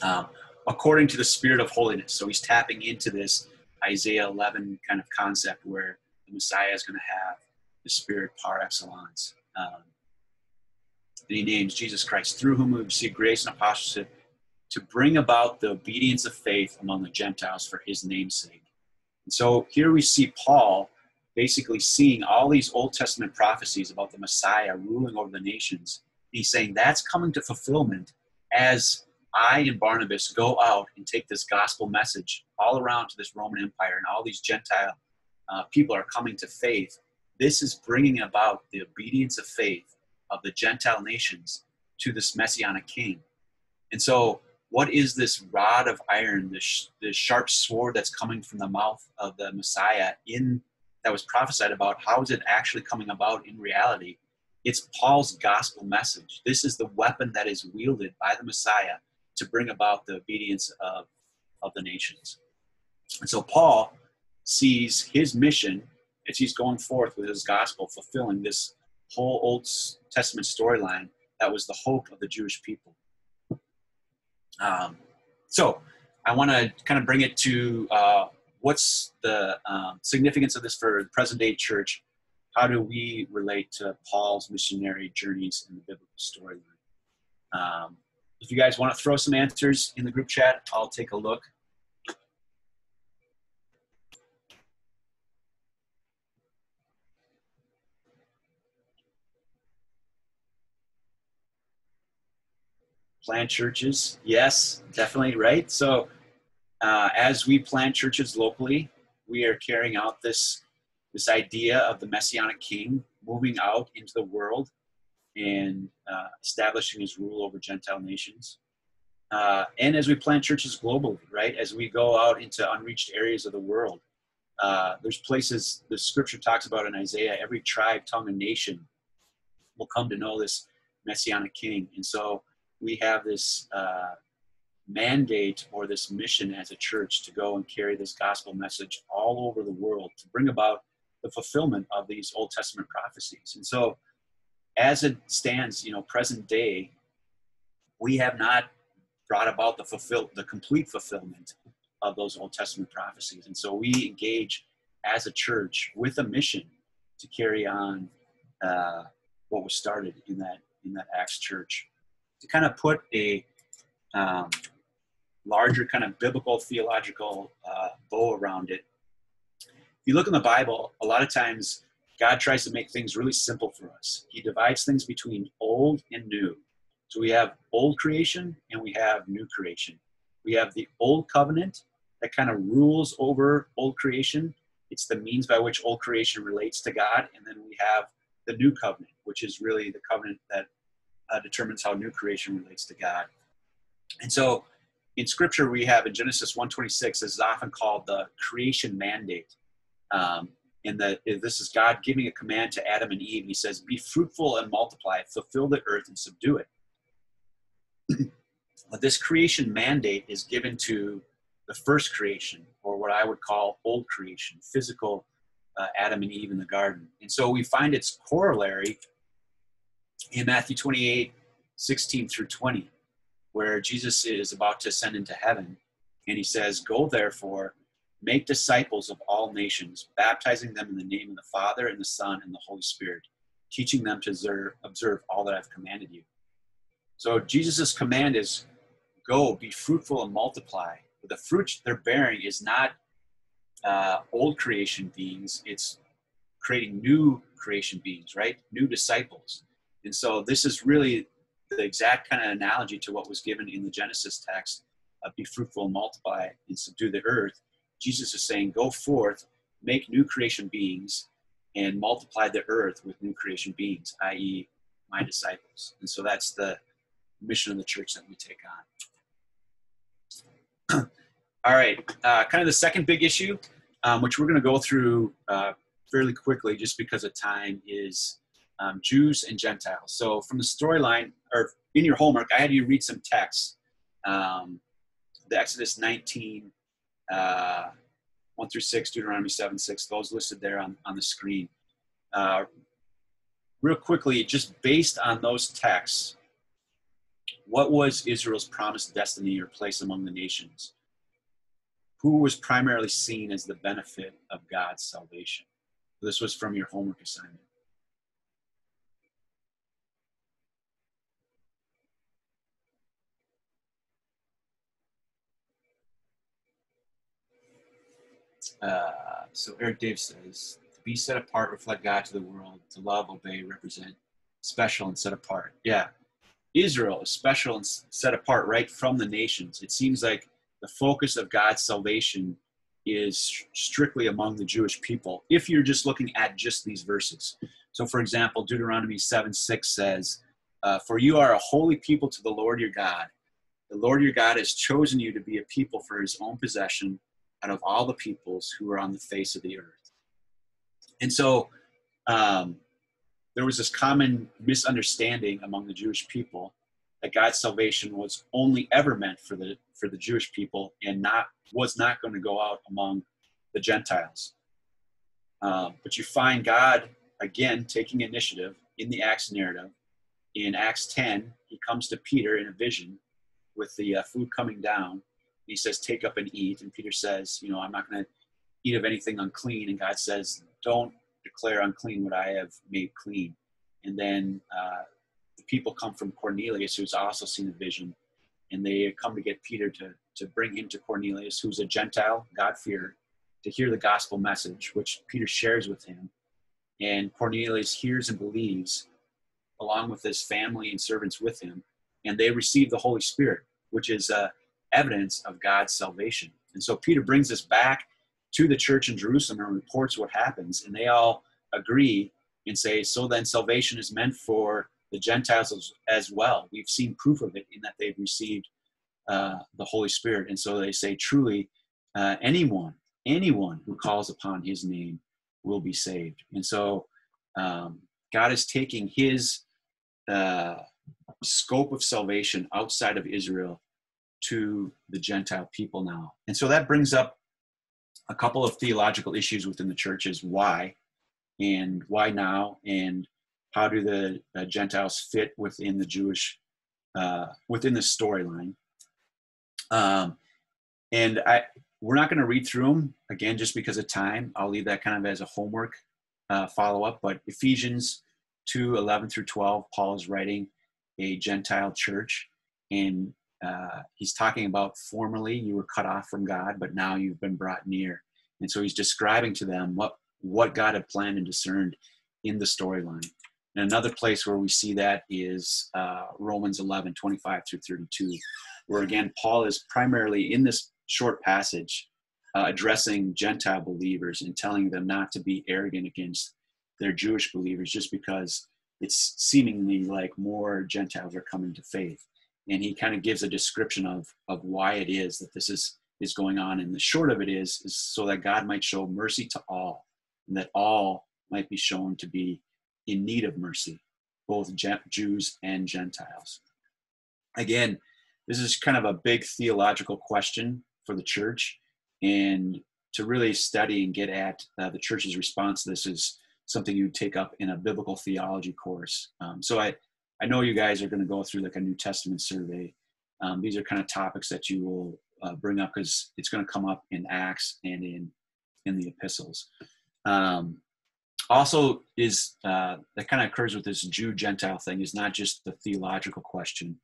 Um, according to the spirit of holiness. So he's tapping into this Isaiah 11 kind of concept where the Messiah is going to have the spirit par excellence. Um, and he names Jesus Christ, through whom we receive grace and apostleship to bring about the obedience of faith among the Gentiles for his name's sake. And so here we see Paul basically seeing all these Old Testament prophecies about the Messiah ruling over the nations. He's saying that's coming to fulfillment as I and Barnabas go out and take this gospel message all around to this Roman Empire, and all these Gentile uh, people are coming to faith. This is bringing about the obedience of faith of the Gentile nations to this messianic king. And so, what is this rod of iron, this, this sharp sword that's coming from the mouth of the Messiah in that was prophesied about, how is it actually coming about in reality? It's Paul's gospel message. This is the weapon that is wielded by the Messiah to bring about the obedience of, of the nations. And so Paul sees his mission as he's going forth with his gospel, fulfilling this whole Old Testament storyline that was the hope of the Jewish people. Um, so I want to kind of bring it to uh, what's the um, significance of this for the present day church? How do we relate to Paul's missionary journeys in the biblical storyline? Um, if you guys want to throw some answers in the group chat, I'll take a look. Plant churches, yes, definitely, right? So uh, as we plant churches locally, we are carrying out this, this idea of the Messianic King moving out into the world and uh, establishing his rule over Gentile nations. Uh, and as we plant churches globally, right? As we go out into unreached areas of the world, uh, there's places the scripture talks about in Isaiah, every tribe, tongue, and nation will come to know this messianic king. And so we have this uh, mandate or this mission as a church to go and carry this gospel message all over the world to bring about the fulfillment of these Old Testament prophecies. And so, as it stands, you know, present day, we have not brought about the fulfill the complete fulfillment of those Old Testament prophecies. And so we engage as a church with a mission to carry on uh, what was started in that in that Acts church to kind of put a um, larger kind of biblical theological uh, bow around it. If you look in the Bible, a lot of times God tries to make things really simple for us. He divides things between old and new. So we have old creation and we have new creation. We have the old covenant that kind of rules over old creation. It's the means by which old creation relates to God. And then we have the new covenant, which is really the covenant that uh, determines how new creation relates to God. And so in scripture we have in Genesis 126 this is often called the creation mandate. Um, and that this is God giving a command to Adam and Eve. He says, Be fruitful and multiply, fulfill the earth and subdue it. but this creation mandate is given to the first creation, or what I would call old creation, physical uh, Adam and Eve in the garden. And so we find its corollary in Matthew 28 16 through 20, where Jesus is about to ascend into heaven. And he says, Go therefore, make disciples of all nations, baptizing them in the name of the Father and the Son and the Holy Spirit, teaching them to observe, all that I've commanded you. So Jesus' command is go, be fruitful and multiply. But the fruit they're bearing is not uh, old creation beings, it's creating new creation beings, right? New disciples. And so this is really the exact kind of analogy to what was given in the Genesis text uh, be fruitful and multiply and subdue the earth. Jesus is saying, go forth, make new creation beings, and multiply the earth with new creation beings, i.e., my disciples. And so that's the mission of the church that we take on. All right, uh, kind of the second big issue, um, which we're going to go through uh, fairly quickly just because of time, is um, Jews and Gentiles. So from the storyline, or in your homework, I had you read some text. Um, the Exodus 19, uh, 1 through 6, Deuteronomy 7, 6, those listed there on, on the screen. Uh, real quickly, just based on those texts, what was Israel's promised destiny or place among the nations? Who was primarily seen as the benefit of God's salvation? This was from your homework assignment. Uh, so Eric Dave says, to be set apart, reflect God to the world, to love, obey, represent, special and set apart. Yeah. Israel is special and set apart right from the nations. It seems like the focus of God's salvation is strictly among the Jewish people if you're just looking at just these verses. So, for example, Deuteronomy 7 6 says, uh, For you are a holy people to the Lord your God. The Lord your God has chosen you to be a people for his own possession out of all the peoples who are on the face of the earth. And so um, there was this common misunderstanding among the Jewish people that God's salvation was only ever meant for the for the Jewish people and not was not going to go out among the Gentiles. Um, but you find God again taking initiative in the Acts narrative. In Acts 10, he comes to Peter in a vision with the uh, food coming down, he says, Take up and eat. And Peter says, You know, I'm not going to eat of anything unclean. And God says, Don't declare unclean what I have made clean. And then uh, the people come from Cornelius, who's also seen a vision, and they come to get Peter to, to bring him to Cornelius, who's a Gentile, God-fearer, to hear the gospel message, which Peter shares with him. And Cornelius hears and believes, along with his family and servants with him. and they receive the Holy Spirit, which is uh, evidence of God's salvation. And so Peter brings us back to the church in Jerusalem and reports what happens, and they all agree and say, So then salvation is meant for the Gentiles as, as well. We've seen proof of it in that they've received uh, the Holy Spirit. And so they say, Truly, uh, anyone, anyone who calls upon his name will be saved. And so um, God is taking his uh, scope of salvation outside of Israel to the Gentile people now. And so that brings up a couple of theological issues within the churches why and why now and how do the uh, Gentiles fit within the Jewish uh, within the storyline. Um, and I we're not going to read through them again just because of time. I'll leave that kind of as a homework uh, follow up. But Ephesians 2 11 through 12, Paul is writing a Gentile church, and uh, he's talking about formerly you were cut off from God, but now you've been brought near. And so he's describing to them what, what God had planned and discerned in the storyline. And another place where we see that is uh, Romans 11 25 through 32, where again, Paul is primarily in this short passage uh, addressing Gentile believers and telling them not to be arrogant against their Jewish believers just because it's seemingly like more Gentiles are coming to faith. And he kind of gives a description of, of why it is that this is, is going on. And the short of it is, is so that God might show mercy to all, and that all might be shown to be in need of mercy, both Jews and Gentiles. Again, this is kind of a big theological question for the church and to really study and get at uh, the church's response to this is something you take up in a biblical theology course. Um, so I, I know you guys are going to go through like a New Testament survey. Um, these are kind of topics that you will uh, bring up because it's going to come up in Acts and in in the epistles. Um, also, is uh, that kind of occurs with this Jew Gentile thing is not just the theological question,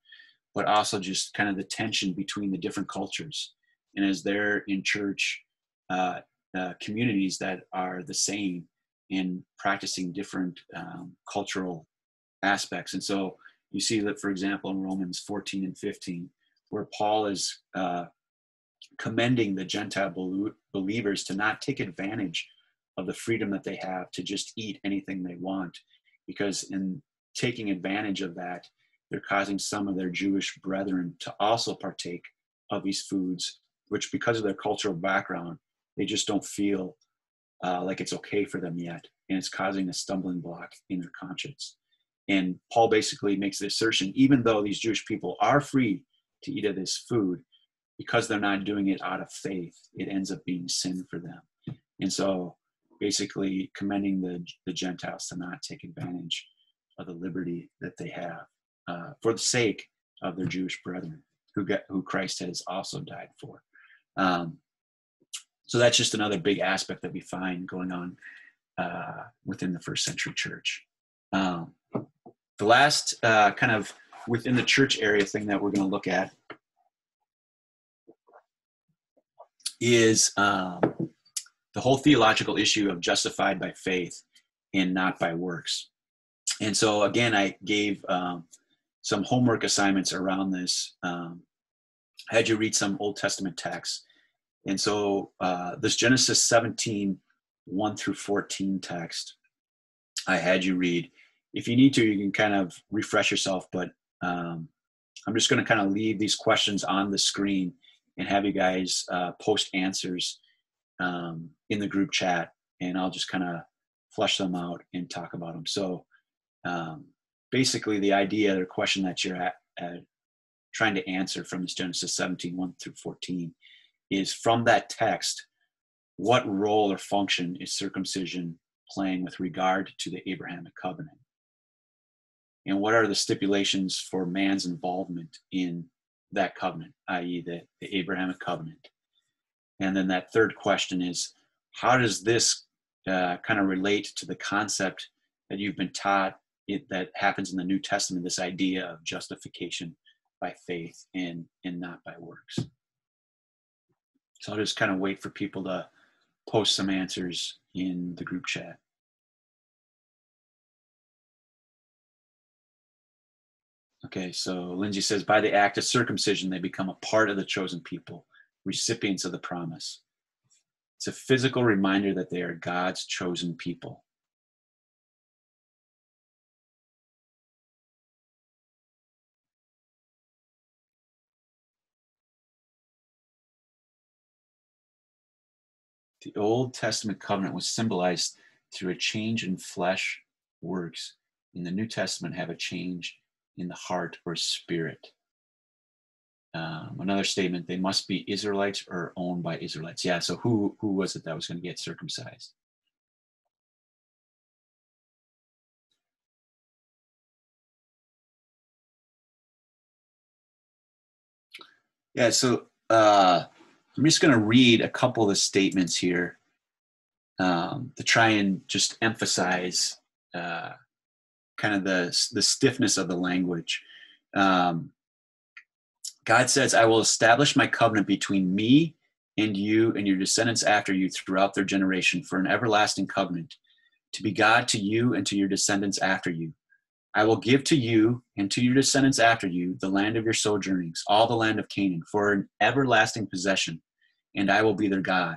but also just kind of the tension between the different cultures and as they're in church uh, uh, communities that are the same in practicing different um, cultural aspects. And so you see that, for example, in Romans 14 and 15, where Paul is uh, commending the Gentile believers to not take advantage of the freedom that they have to just eat anything they want, because in taking advantage of that, they're causing some of their Jewish brethren to also partake of these foods which because of their cultural background, they just don't feel uh, like it's okay for them yet. And it's causing a stumbling block in their conscience. And Paul basically makes the assertion even though these Jewish people are free to eat of this food, because they're not doing it out of faith, it ends up being sin for them. And so basically commending the, the Gentiles to not take advantage of the liberty that they have uh, for the sake of their Jewish brethren who, who Christ has also died for. Um, so that's just another big aspect that we find going on uh, within the first century church. Um, the last uh, kind of within the church area thing that we're going to look at is um, the whole theological issue of justified by faith and not by works. And so, again, I gave um, some homework assignments around this. Um, I had you read some Old Testament texts. And so uh, this Genesis 17, 1 through 14 text, I had you read. If you need to, you can kind of refresh yourself, but um, I'm just going to kind of leave these questions on the screen and have you guys uh, post answers um, in the group chat, and I'll just kind of flush them out and talk about them. So um, basically, the idea or question that you're at, at trying to answer from this Genesis 17, 1 through 14 is from that text, what role or function is circumcision playing with regard to the Abrahamic covenant? And what are the stipulations for man's involvement in that covenant, i.e., the, the Abrahamic covenant? And then that third question is how does this uh, kind of relate to the concept that you've been taught it, that happens in the New Testament, this idea of justification by faith and, and not by works? So I'll just kind of wait for people to post some answers in the group chat. Okay, so Lindsay says, by the act of circumcision, they become a part of the chosen people, recipients of the promise. It's a physical reminder that they are God's chosen people. The Old Testament covenant was symbolized through a change in flesh works. In the New Testament, have a change in the heart or spirit. Um, another statement: they must be Israelites or owned by Israelites. Yeah. So who who was it that was going to get circumcised? Yeah. So uh, I'm just going to read a couple of the statements here um, to try and just emphasize uh, kind of the the stiffness of the language. Um, God says, "I will establish my covenant between me and you and your descendants after you throughout their generation for an everlasting covenant, to be God to you and to your descendants after you." I will give to you and to your descendants after you the land of your sojournings, all the land of Canaan, for an everlasting possession, and I will be their God.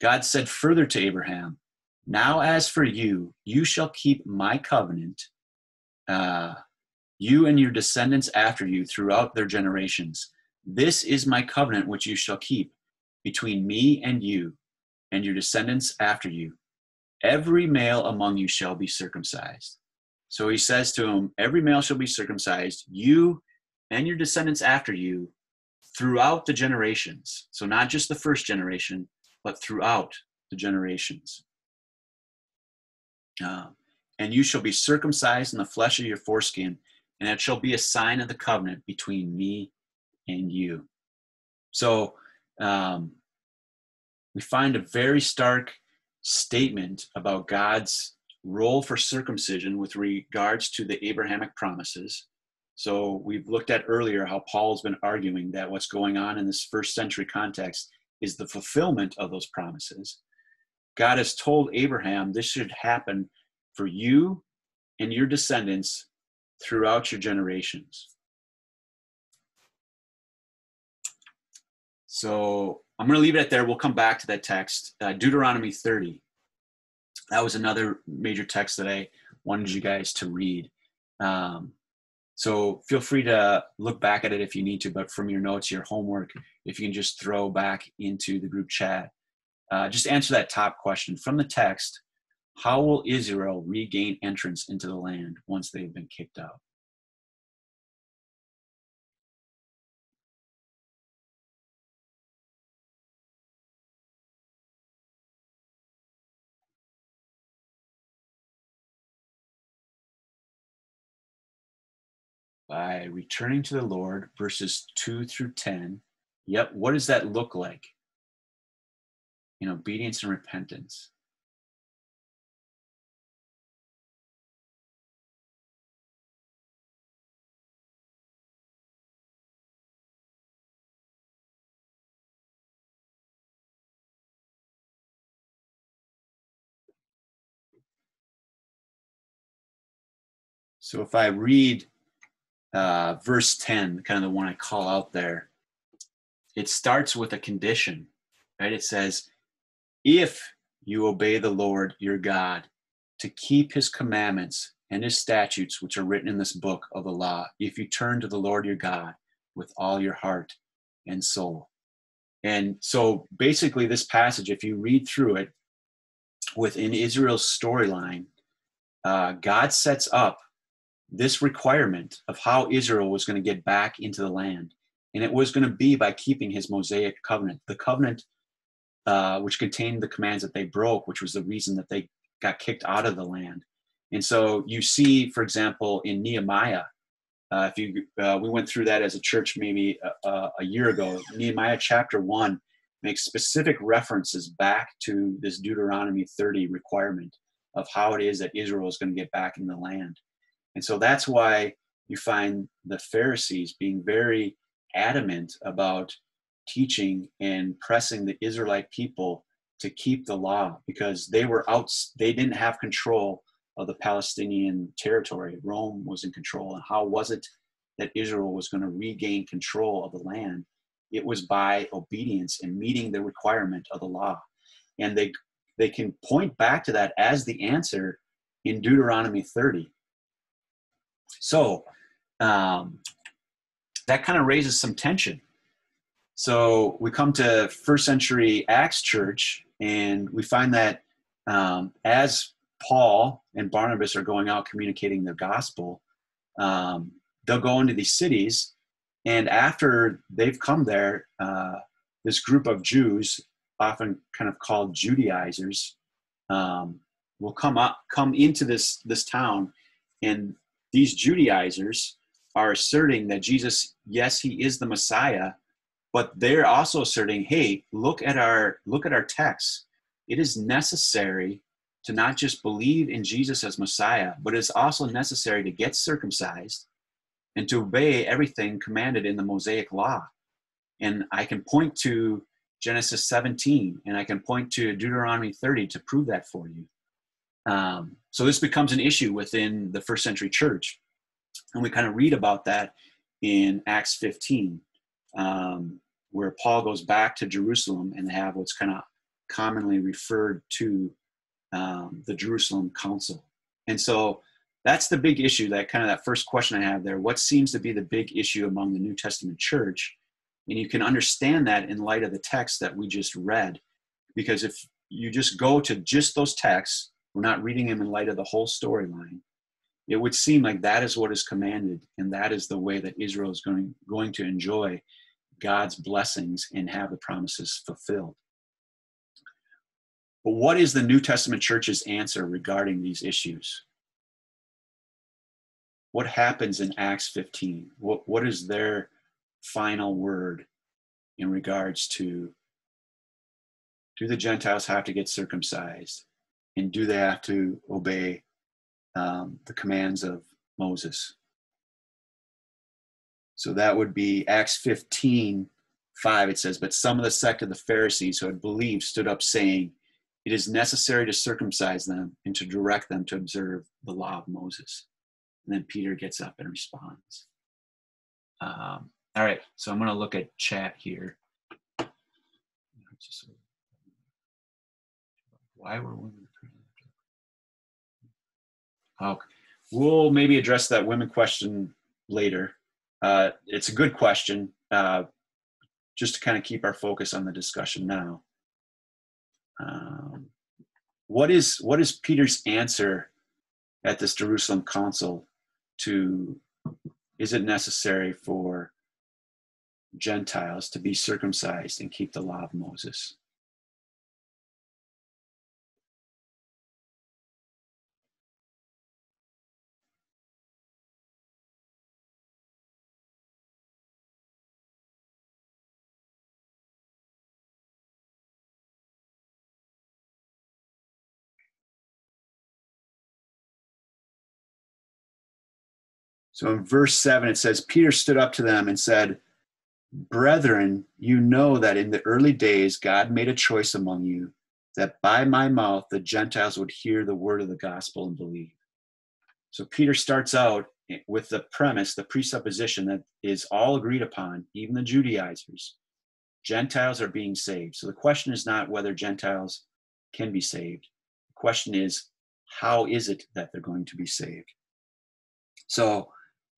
God said further to Abraham, Now as for you, you shall keep my covenant, uh, you and your descendants after you throughout their generations. This is my covenant which you shall keep between me and you and your descendants after you. Every male among you shall be circumcised. So he says to him, Every male shall be circumcised, you and your descendants after you, throughout the generations. So not just the first generation, but throughout the generations. Uh, and you shall be circumcised in the flesh of your foreskin, and it shall be a sign of the covenant between me and you. So um, we find a very stark statement about God's role for circumcision with regards to the Abrahamic promises. So we've looked at earlier how Paul's been arguing that what's going on in this first century context is the fulfillment of those promises. God has told Abraham this should happen for you and your descendants throughout your generations. So I'm going to leave it at there. We'll come back to that text. Uh, Deuteronomy 30 that was another major text that I wanted you guys to read. Um, so feel free to look back at it if you need to, but from your notes, your homework, if you can just throw back into the group chat, uh, just answer that top question from the text. How will Israel regain entrance into the land once they've been kicked out? by returning to the Lord, verses 2 through 10. Yep, what does that look like? In obedience and repentance. So if I read uh, verse 10, kind of the one I call out there, it starts with a condition, right? It says, If you obey the Lord your God to keep his commandments and his statutes, which are written in this book of the law, if you turn to the Lord your God with all your heart and soul. And so basically, this passage, if you read through it within Israel's storyline, uh, God sets up this requirement of how Israel was going to get back into the land. And it was going to be by keeping his Mosaic covenant, the covenant uh, which contained the commands that they broke, which was the reason that they got kicked out of the land. And so you see, for example, in Nehemiah, uh, if you uh, we went through that as a church maybe a, uh, uh, a year ago. Nehemiah chapter one makes specific references back to this Deuteronomy 30 requirement of how it is that Israel is going to get back in the land. And so that's why you find the Pharisees being very adamant about teaching and pressing the Israelite people to keep the law because they were out, they didn't have control of the Palestinian territory. Rome was in control. And how was it that Israel was going to regain control of the land, it was by obedience and meeting the requirement of the law. And they they can point back to that as the answer in Deuteronomy 30. So um, that kind of raises some tension. So we come to first century Acts church, and we find that um, as Paul and Barnabas are going out communicating the gospel, um, they'll go into these cities, and after they've come there, uh, this group of Jews, often kind of called Judaizers, um, will come up, come into this this town, and these Judaizers are asserting that Jesus, yes, he is the Messiah, but they're also asserting, hey, look at our look at our text. It is necessary to not just believe in Jesus as Messiah, but it's also necessary to get circumcised and to obey everything commanded in the Mosaic law. And I can point to Genesis 17 and I can point to Deuteronomy 30 to prove that for you. Um, so this becomes an issue within the first century church. And we kind of read about that in Acts 15, um, where Paul goes back to Jerusalem and they have what's kind of commonly referred to um, the Jerusalem Council. And so that's the big issue, that kind of that first question I have there. What seems to be the big issue among the New Testament church? And you can understand that in light of the text that we just read. Because if you just go to just those texts, we're not reading them in light of the whole storyline. It would seem like that is what is commanded, and that is the way that Israel is going, going to enjoy God's blessings and have the promises fulfilled. But what is the New Testament church's answer regarding these issues? What happens in Acts 15? What, what is their final word in regards to do the Gentiles have to get circumcised? and do they have to obey um, the commands of Moses? So that would be Acts 15 5. It says, But some of the sect of the Pharisees who had believed stood up, saying, It is necessary to circumcise them and to direct them to observe the law of Moses. And then Peter gets up and responds. Um, all right, so I'm going to look at chat here. Why were women Okay. We'll maybe address that women question later. Uh, it's a good question, uh, just to kind of keep our focus on the discussion now. Um, what is what is Peter's answer at this Jerusalem council to is it necessary for Gentiles to be circumcised and keep the law of Moses? So in verse 7, it says, Peter stood up to them and said, Brethren, you know that in the early days God made a choice among you that by my mouth the Gentiles would hear the word of the gospel and believe. So Peter starts out with the premise, the presupposition that is all agreed upon, even the Judaizers. Gentiles are being saved. So the question is not whether Gentiles can be saved. The question is, how is it that they're going to be saved? So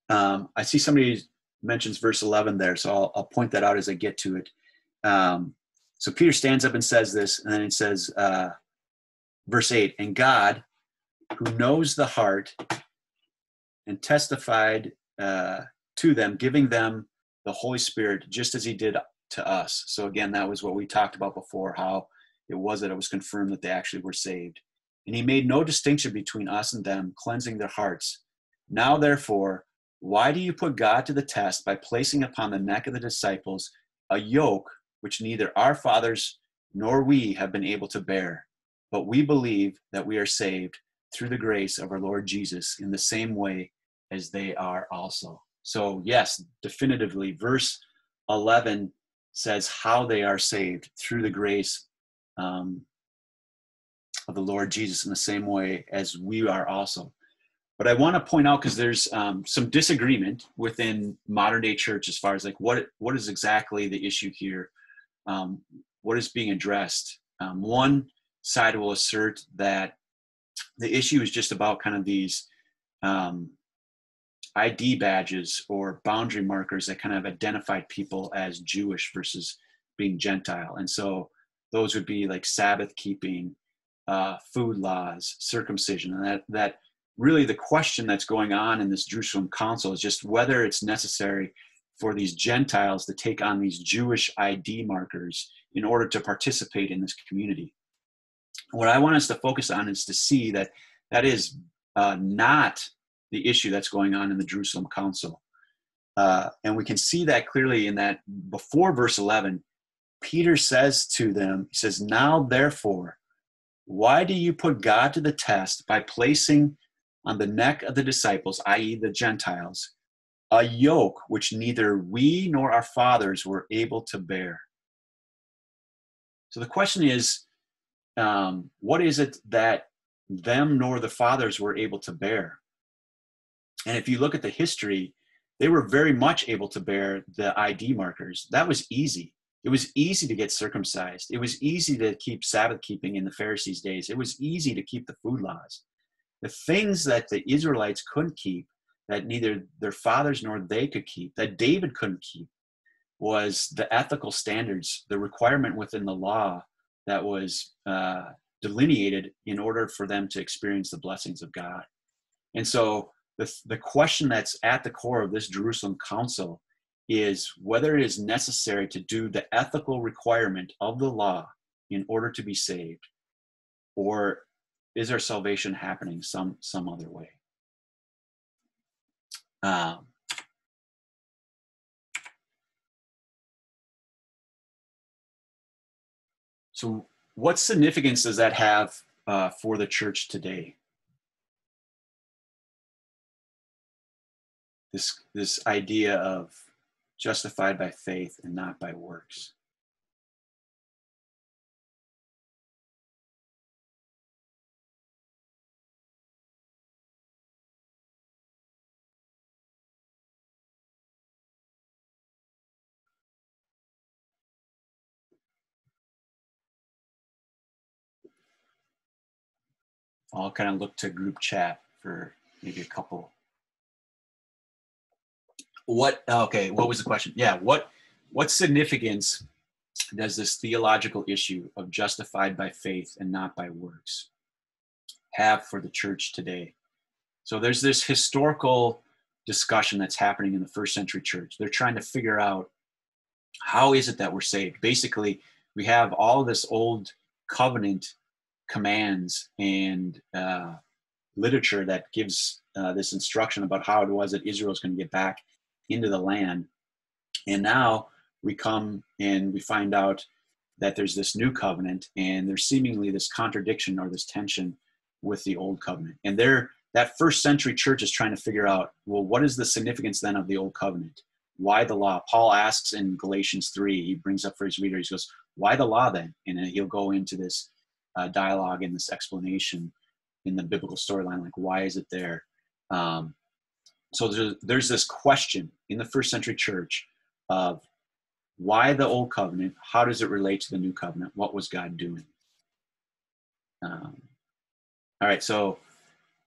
um, I see somebody mentions verse 11 there, so I'll, I'll, point that out as I get to it. Um, so Peter stands up and says this, and then it says, uh, verse 8, and God, who knows the heart, and testified uh, to them, giving them the Holy Spirit just as he did to us. So again, that was what we talked about before, how it was that it was confirmed that they actually were saved. And he made no distinction between us and them, cleansing their hearts. Now, therefore, why do you put God to the test by placing upon the neck of the disciples a yoke which neither our fathers nor we have been able to bear? But we believe that we are saved through the grace of our Lord Jesus in the same way as they are also. So, yes, definitively, verse 11 says how they are saved through the grace um, of the Lord Jesus in the same way as we are also. But I want to point out because there's um, some disagreement within modern day church as far as like what what is exactly the issue here, um, what is being addressed. Um, one side will assert that the issue is just about kind of these um, ID badges or boundary markers that kind of identified people as Jewish versus being Gentile, and so those would be like Sabbath keeping, uh, food laws, circumcision, and that that really the question that's going on in this Jerusalem Council is just whether it's necessary for these Gentiles to take on these Jewish ID markers in order to participate in this community. What I want us to focus on is to see that that is uh, not the issue that's going on in the Jerusalem Council. Uh, and we can see that clearly in that before verse 11, Peter says to them, He says, Now therefore, why do you put God to the test by placing on the neck of the disciples, i.e., the Gentiles, a yoke which neither we nor our fathers were able to bear. So the question is, um, what is it that them nor the fathers were able to bear? And if you look at the history, they were very much able to bear the ID markers. That was easy. It was easy to get circumcised. It was easy to keep Sabbath keeping in the Pharisees' days. It was easy to keep the food laws. The things that the Israelites couldn't keep, that neither their fathers nor they could keep, that David couldn't keep, was the ethical standards, the requirement within the law that was uh, delineated in order for them to experience the blessings of God. And so the, the question that's at the core of this Jerusalem Council is whether it is necessary to do the ethical requirement of the law in order to be saved, or is our salvation happening some some other way? Um, so what significance does that have uh, for the church today? This this idea of justified by faith and not by works I'll kind of look to group chat for maybe a couple. What, oh, okay, what was the question? Yeah, what, what significance does this theological issue of justified by faith and not by works have for the church today? So there's this historical discussion that's happening in the first century church. They're trying to figure out how is it that we're saved? Basically, we have all this old covenant commands and uh, literature that gives uh, this instruction about how it was that Israel is going to get back into the land. And now we come and we find out that there's this new covenant and there's seemingly this contradiction or this tension with the old covenant. And there, that first century church is trying to figure out, well, what is the significance then of the old covenant? Why the law? Paul asks in Galatians 3, he brings up for his readers, he goes, why the law then? And he'll go into this uh, dialogue and this explanation in the biblical storyline like why is it there? Um, so there's, there's this question in the first century church of why the old covenant how does it relate to the new covenant? What was god doing? Um, all right so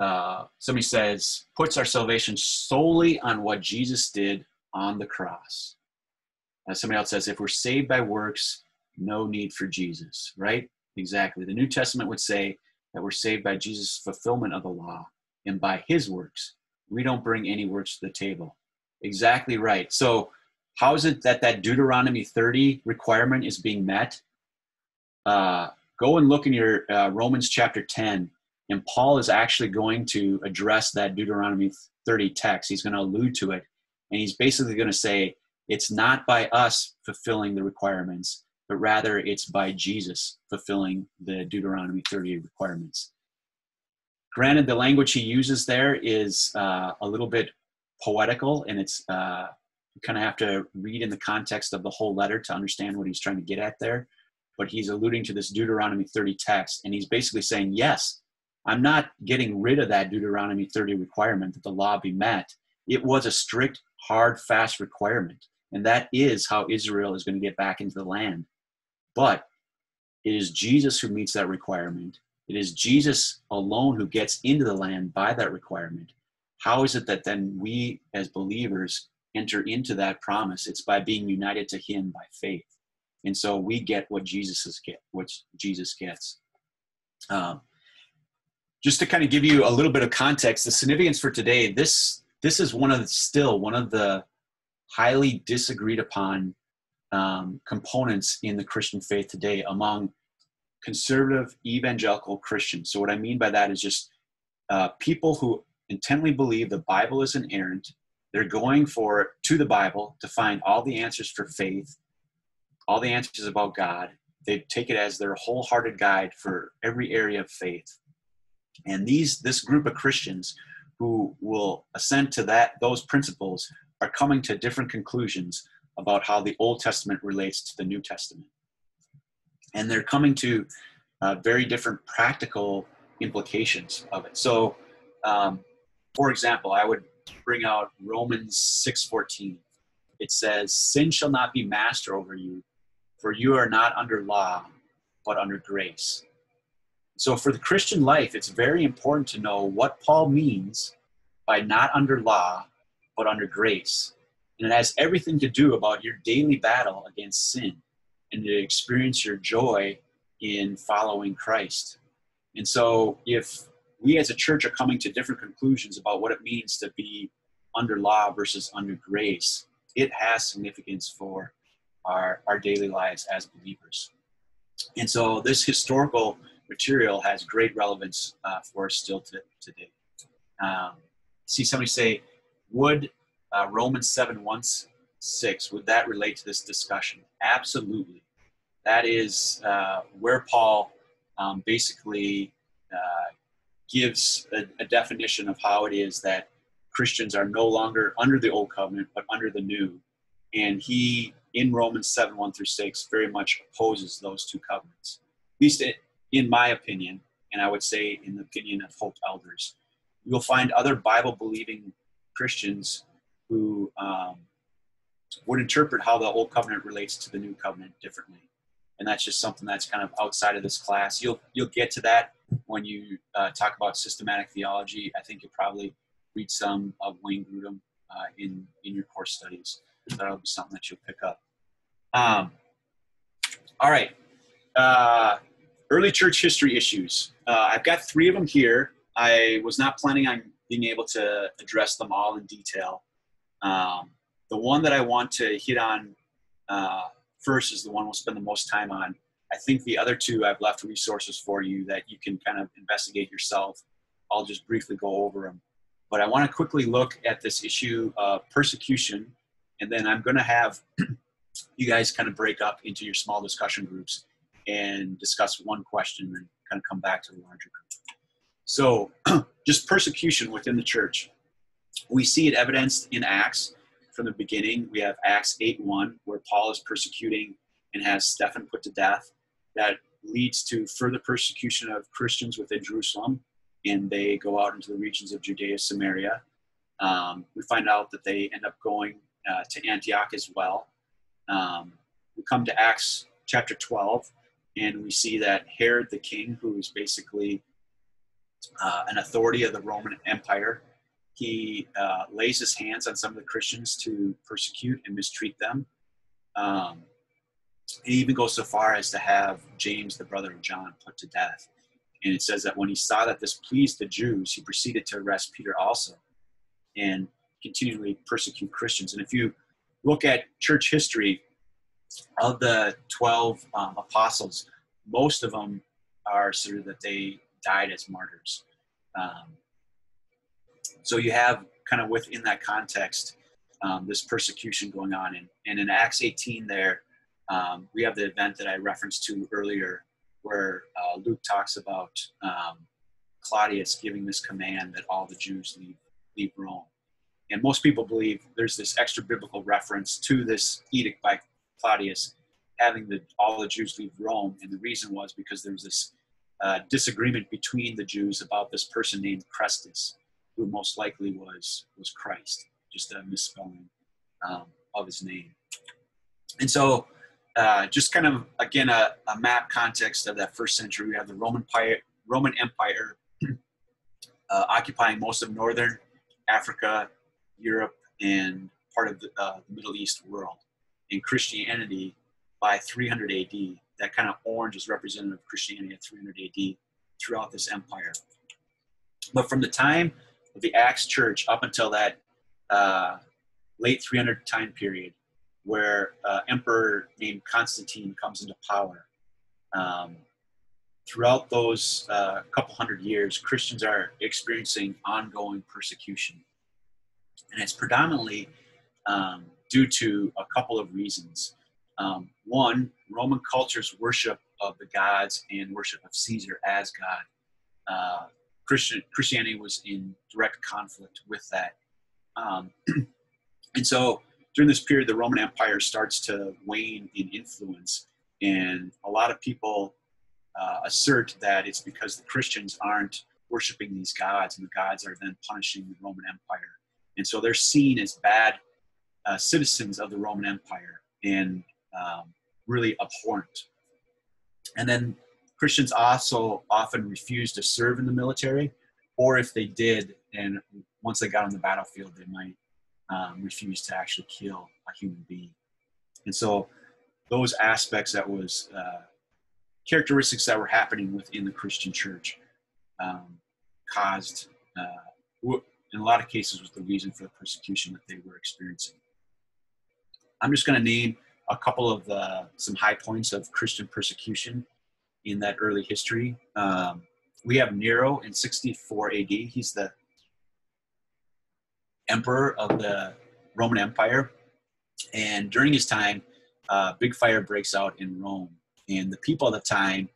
uh, somebody says puts our salvation solely on what jesus did on the cross. Uh, somebody else says if we're saved by works no need for jesus right Exactly. The New Testament would say that we're saved by Jesus' fulfillment of the law and by his works. We don't bring any works to the table. Exactly right. So, how is it that that Deuteronomy 30 requirement is being met? Uh, go and look in your uh, Romans chapter 10, and Paul is actually going to address that Deuteronomy 30 text. He's going to allude to it, and he's basically going to say, It's not by us fulfilling the requirements, but rather it's by Jesus fulfilling the Deuteronomy 30 requirements. Granted, the language he uses there is uh, a little bit poetical, and it's uh, you kind of have to read in the context of the whole letter to understand what he's trying to get at there. But he's alluding to this Deuteronomy 30 text, and he's basically saying, yes, I'm not getting rid of that Deuteronomy 30 requirement that the law be met. It was a strict, hard, fast requirement. And that is how Israel is going to get back into the land. But it is Jesus who meets that requirement. It is Jesus alone who gets into the land by that requirement. How is it that then we, as believers, enter into that promise? It's by being united to Him by faith, and so we get what Jesus is get, Jesus gets. Um, just to kind of give you a little bit of context, the significance for today. This this is one of the, still one of the highly disagreed upon um, components in the Christian faith today among conservative evangelical Christians. So, what I mean by that is just uh, people who intently believe the Bible is inerrant. They're going for to the Bible to find all the answers for faith, all the answers about God. They take it as their wholehearted guide for every area of faith. And these this group of Christians who will assent to that those principles are coming to different conclusions about how the Old Testament relates to the New Testament. And they're coming to uh, very different practical implications of it. So, um, for example, I would bring out Romans 6:14. It says, "Sin shall not be master over you, for you are not under law, but under grace." So, for the Christian life, it's very important to know what Paul means by not under law, but under grace. And it has everything to do about your daily battle against sin and to experience your joy in following Christ. And so, if we as a church are coming to different conclusions about what it means to be under law versus under grace, it has significance for our, our daily lives as believers. And so, this historical material has great relevance uh, for us still to, today. Um, see somebody say, Would uh, Romans 7 1 6, would that relate to this discussion? Absolutely. That is uh, where Paul um, basically uh, gives a, a, definition of how it is that Christians are no longer under the old covenant, but under the new. And he, in Romans 7 1 through 6, very much opposes those two covenants. At least in my opinion, and I would say in the opinion of Hope elders. You'll find other Bible believing Christians who um, would interpret how the old covenant relates to the new covenant differently. And that's just something that's kind of outside of this class. You'll you'll get to that when you uh, talk about systematic theology. I think you'll probably read some of wayne grudem uh, in in your course studies. That'll be something that you'll pick up. Um, all right. Uh, early church history issues. Uh, i've got three of them here. I was not planning on being able to address them all in detail um, the one that I want to hit on uh, first is the one we'll spend the most time on. I think the other two I've left resources for you that you can kind of investigate yourself. I'll just briefly go over them. But I want to quickly look at this issue of persecution, and then I'm going to have you guys kind of break up into your small discussion groups and discuss one question and kind of come back to the larger group. So, just persecution within the church. We see it evidenced in Acts from the beginning. We have Acts 8 1, where Paul is persecuting and has Stephen put to death. That leads to further persecution of Christians within Jerusalem, and they go out into the regions of Judea, Samaria. Um, we find out that they end up going uh, to Antioch as well. Um, we come to Acts chapter 12, and we see that Herod the king, who is basically uh, an authority of the Roman Empire, he uh, lays his hands on some of the Christians to persecute and mistreat them. Um, he even goes so far as to have James, the brother of John, put to death. And it says that when he saw that this pleased the Jews, he proceeded to arrest Peter also and continually persecute Christians. And if you look at church history, of the 12 um, apostles, most of them are sort of that they died as martyrs. Um, so you have kind of within that context um, this persecution going on. And, and in Acts 18, there, um, we have the event that I referenced to earlier where uh, Luke talks about um, Claudius giving this command that all the Jews leave, leave Rome. And most people believe there's this extra biblical reference to this edict by Claudius having the, all the Jews leave Rome. And the reason was because there was this uh, disagreement between the Jews about this person named Chrestus, who most likely was was Christ, just a misspelling um, of his name. And so, uh, just kind of again a, a, map context of that first century. We have the Roman Empire, Roman Empire uh, occupying most of northern Africa, Europe, and part of the, uh, the Middle East world. In Christianity, by 300 AD, that kind of orange is representative of Christianity at 300 AD throughout this empire. But from the time the Acts church up until that uh, late 300 time period, where uh, emperor named Constantine comes into power, um, throughout those uh, couple hundred years, Christians are experiencing ongoing persecution. And it's predominantly um, due to a couple of reasons. Um, one, Roman culture's worship of the gods and worship of Caesar as God. Uh, Christian, Christianity was in direct conflict with that. Um, and so during this period, the Roman Empire starts to wane in influence. And a lot of people uh, assert that it's because the Christians aren't worshiping these gods, and the gods are then punishing the Roman Empire. And so they're seen as bad uh, citizens of the Roman Empire and um, really abhorrent. And then Christians also often refused to serve in the military, or if they did, and once they got on the battlefield, they might um, refuse to actually kill a human being. And so those aspects that was uh, characteristics that were happening within the Christian church um, caused, uh, in a lot of cases, was the reason for the persecution that they were experiencing. I'm just going to name a couple of the, some high points of Christian persecution in that early history. Um, we have Nero in 64 AD. He's the emperor of the Roman Empire. And during his time, uh, big fire breaks out in Rome. And the people at the time,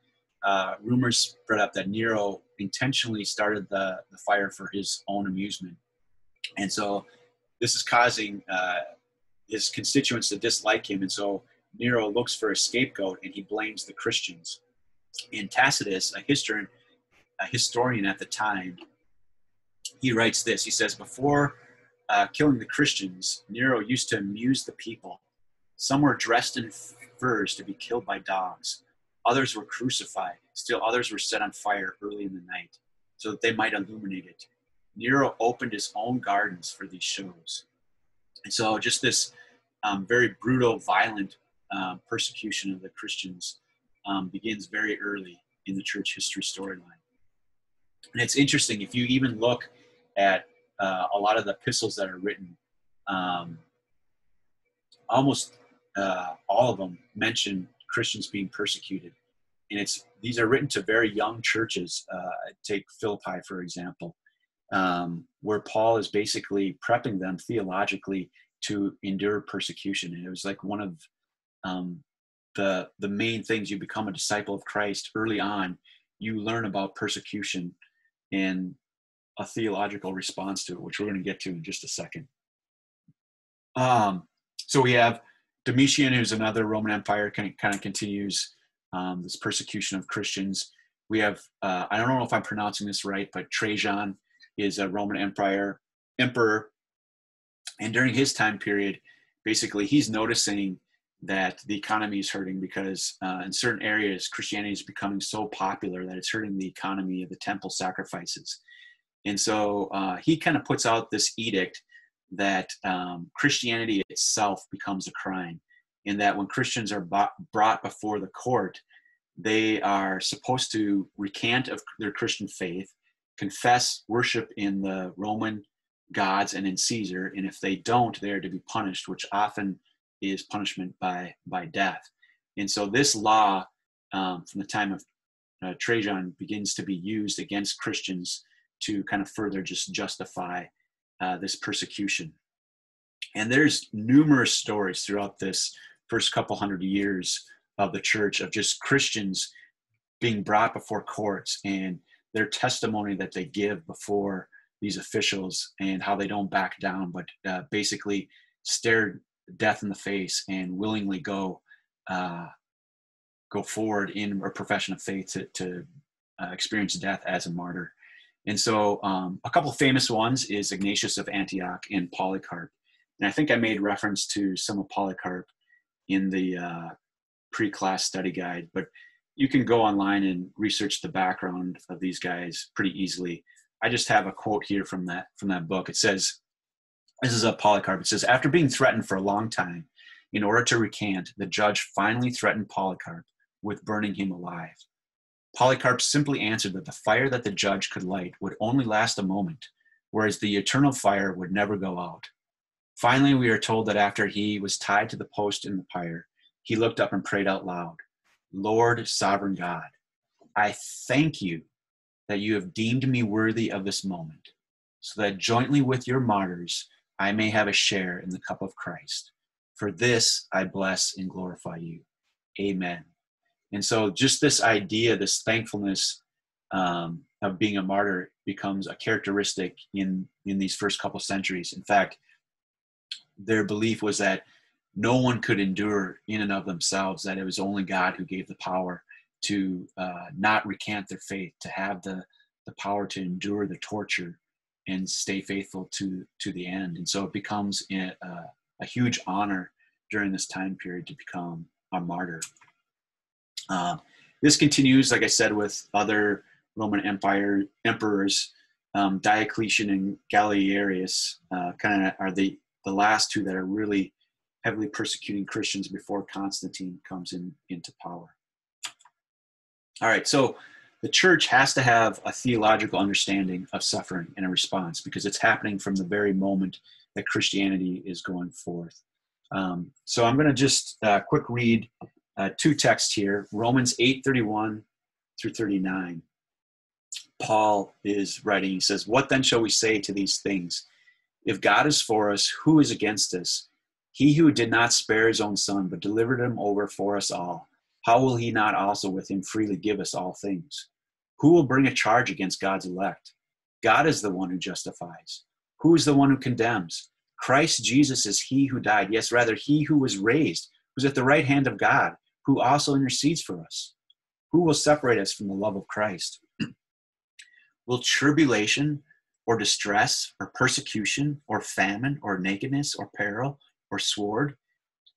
uh, rumors spread up that Nero intentionally started the, the fire for his own amusement. And so this is causing uh, his constituents to dislike him. And so Nero looks for a scapegoat and he blames the Christians. And Tacitus, a historian, a historian at the time, he writes this. He says, Before uh, killing the Christians, Nero used to amuse the people. Some were dressed in furs to be killed by dogs. Others were crucified. Still others were set on fire early in the night so that they might illuminate it. Nero opened his own gardens for these shows. And so, just this um, very brutal, violent um, persecution of the Christians um, begins very early in the church history storyline. And it's interesting if you even look at uh, a lot of the epistles that are written, um, almost uh, all of them mention Christians being persecuted. And it's these are written to very young churches. Uh, take Philippi, for example, um, where Paul is basically prepping them theologically to endure persecution. And it was like one of um, the the main things you become a disciple of Christ early on. You learn about persecution and a theological response to it, which we're going to get to in just a second. Um, so we have Domitian, who's another Roman Empire, kind of, kind of continues um, this persecution of Christians. We have uh, I don't know if I'm pronouncing this right, but Trajan is a Roman Empire emperor, and during his time period, basically he's noticing that the economy is hurting because uh, in certain areas Christianity is becoming so popular that it's hurting the economy of the temple sacrifices. And so uh, he kind of puts out this edict that um, Christianity itself becomes a crime, in that when Christians are brought before the court, they are supposed to recant of their Christian faith, confess worship in the Roman gods and in Caesar, and if they don't, they are to be punished, which often is punishment by by death. And so this law um, from the time of uh, Trajan begins to be used against Christians to kind of further just justify uh, this persecution. And there's numerous stories throughout this first couple hundred years of the church of just Christians being brought before courts and their testimony that they give before these officials and how they don't back down, but uh, basically stare death in the face and willingly go uh, go forward in a profession of faith to, to uh, experience death as a martyr. And so, um, a couple famous ones is Ignatius of Antioch and Polycarp. And I think I made reference to some of Polycarp in the uh, pre-class study guide, but you can go online and research the background of these guys pretty easily. I just have a quote here from that from that book. It says, "This is a Polycarp." It says, "After being threatened for a long time, in order to recant, the judge finally threatened Polycarp with burning him alive. Polycarp simply answered that the fire that the judge could light would only last a moment, whereas the eternal fire would never go out. Finally, we are told that after he was tied to the post in the pyre, he looked up and prayed out loud Lord, sovereign God, I thank you that you have deemed me worthy of this moment, so that jointly with your martyrs I may have a share in the cup of Christ. For this I bless and glorify you. Amen. And so, just this idea, this thankfulness um, of being a martyr becomes a characteristic in, in these first couple centuries. In fact, their belief was that no one could endure in and of themselves, that it was only God who gave the power to uh, not recant their faith, to have the, the power to endure the torture and stay faithful to, to the end. And so it becomes a, a huge honor during this time period to become a martyr. Uh, this continues, like I said, with other Roman Empire emperors. Um, Diocletian and Galerius uh, kind of are the, the last two that are really heavily persecuting Christians before Constantine comes in into power. All right, so the church has to have a theological understanding of suffering and a response because it's happening from the very moment that Christianity is going forth. Um, so I'm going to just uh, quick read uh, two texts here Romans 8 31 through 39. Paul is writing, he says, What then shall we say to these things? If God is for us, who is against us? He who did not spare his own son, but delivered him over for us all, how will he not also with him freely give us all things? Who will bring a charge against God's elect? God is the one who justifies. Who is the one who condemns? Christ Jesus is he who died, yes, rather, he who was raised, who's at the right hand of God, who also intercedes for us. Who will separate us from the love of Christ? will tribulation or distress or persecution or famine or nakedness or peril or sword?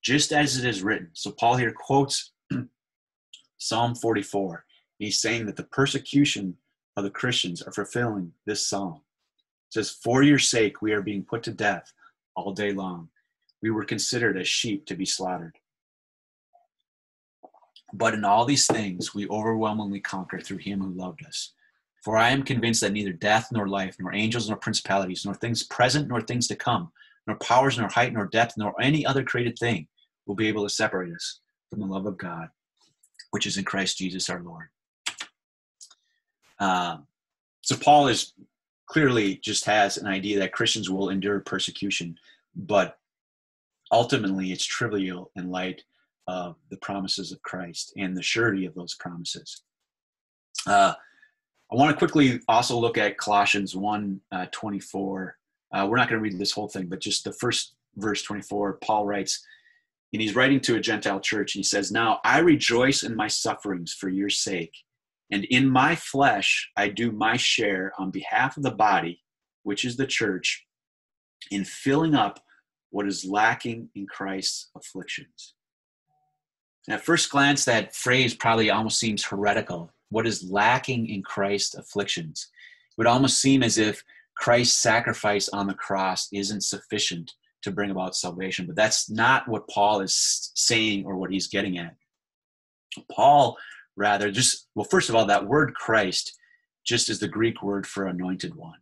Just as it is written. So Paul here quotes Psalm 44. He's saying that the persecution of the Christians are fulfilling this psalm. It says, For your sake we are being put to death all day long. We were considered as sheep to be slaughtered. But in all these things, we overwhelmingly conquer through him who loved us. For I am convinced that neither death nor life, nor angels nor principalities, nor things present nor things to come, nor powers nor height nor depth, nor any other created thing will be able to separate us from the love of God, which is in Christ Jesus our Lord. Um, so Paul is clearly just has an idea that Christians will endure persecution, but ultimately it's trivial in light of the promises of Christ and the surety of those promises. Uh, I want to quickly also look at Colossians 1 uh, 24. Uh, we're not going to read this whole thing, but just the first verse 24, Paul writes, and he's writing to a Gentile church, and he says, Now I rejoice in my sufferings for your sake, and in my flesh I do my share on behalf of the body, which is the church, in filling up what is lacking in Christ's afflictions. And at first glance, that phrase probably almost seems heretical. What is lacking in Christ's afflictions? It would almost seem as if Christ's sacrifice on the cross isn't sufficient to bring about salvation. But that's not what Paul is saying or what he's getting at. Paul, rather, just, well, first of all, that word Christ just is the Greek word for anointed one.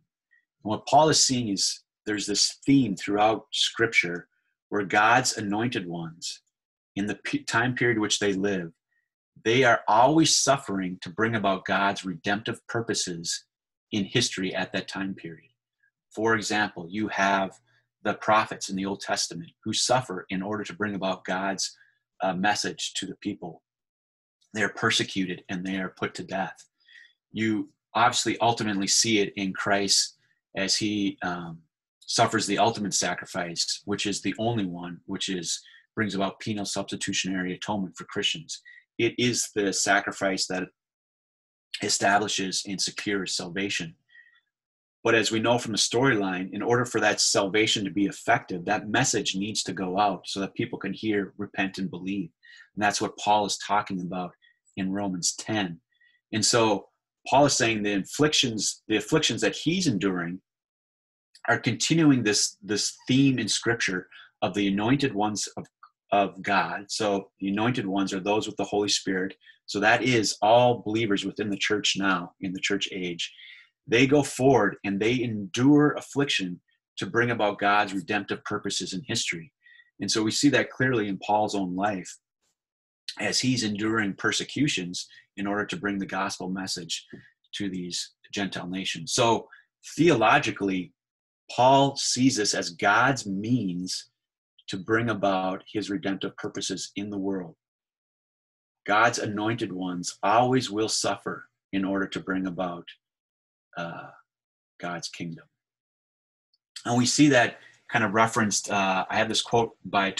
And what Paul is seeing is there's this theme throughout Scripture where God's anointed ones in the time period which they live, they are always suffering to bring about God's redemptive purposes in history at that time period. For example, you have the prophets in the Old Testament who suffer in order to bring about God's uh, message to the people. They are persecuted and they are put to death. You obviously ultimately see it in Christ as he um, suffers the ultimate sacrifice, which is the only one, which is brings about penal substitutionary atonement for Christians. It is the sacrifice that establishes and secures salvation. But as we know from the storyline, in order for that salvation to be effective, that message needs to go out so that people can hear, repent, and believe. And that's what Paul is talking about in Romans 10. And so Paul is saying the afflictions, the afflictions that he's enduring are continuing this, this theme in scripture of the anointed ones of, of God. So the anointed ones are those with the Holy Spirit. So that is all believers within the church now, in the church age. They go forward and they endure affliction to bring about God's redemptive purposes in history. And so we see that clearly in Paul's own life as he's enduring persecutions in order to bring the gospel message to these Gentile nations. So theologically, Paul sees this as God's means to bring about his redemptive purposes in the world. God's anointed ones always will suffer in order to bring about uh, God's kingdom. And we see that kind of referenced. Uh, I have this quote by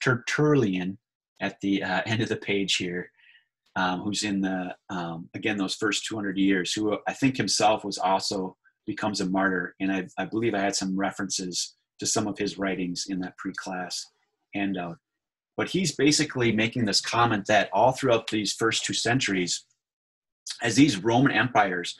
Tertullian at the uh, end of the page here, um, who's in the, um, again, those first 200 years, who I think himself was also becomes a martyr. And I, I believe I had some references to some of his writings in that pre-class handout. But he's basically making this comment that all throughout these first two centuries, as these Roman empires,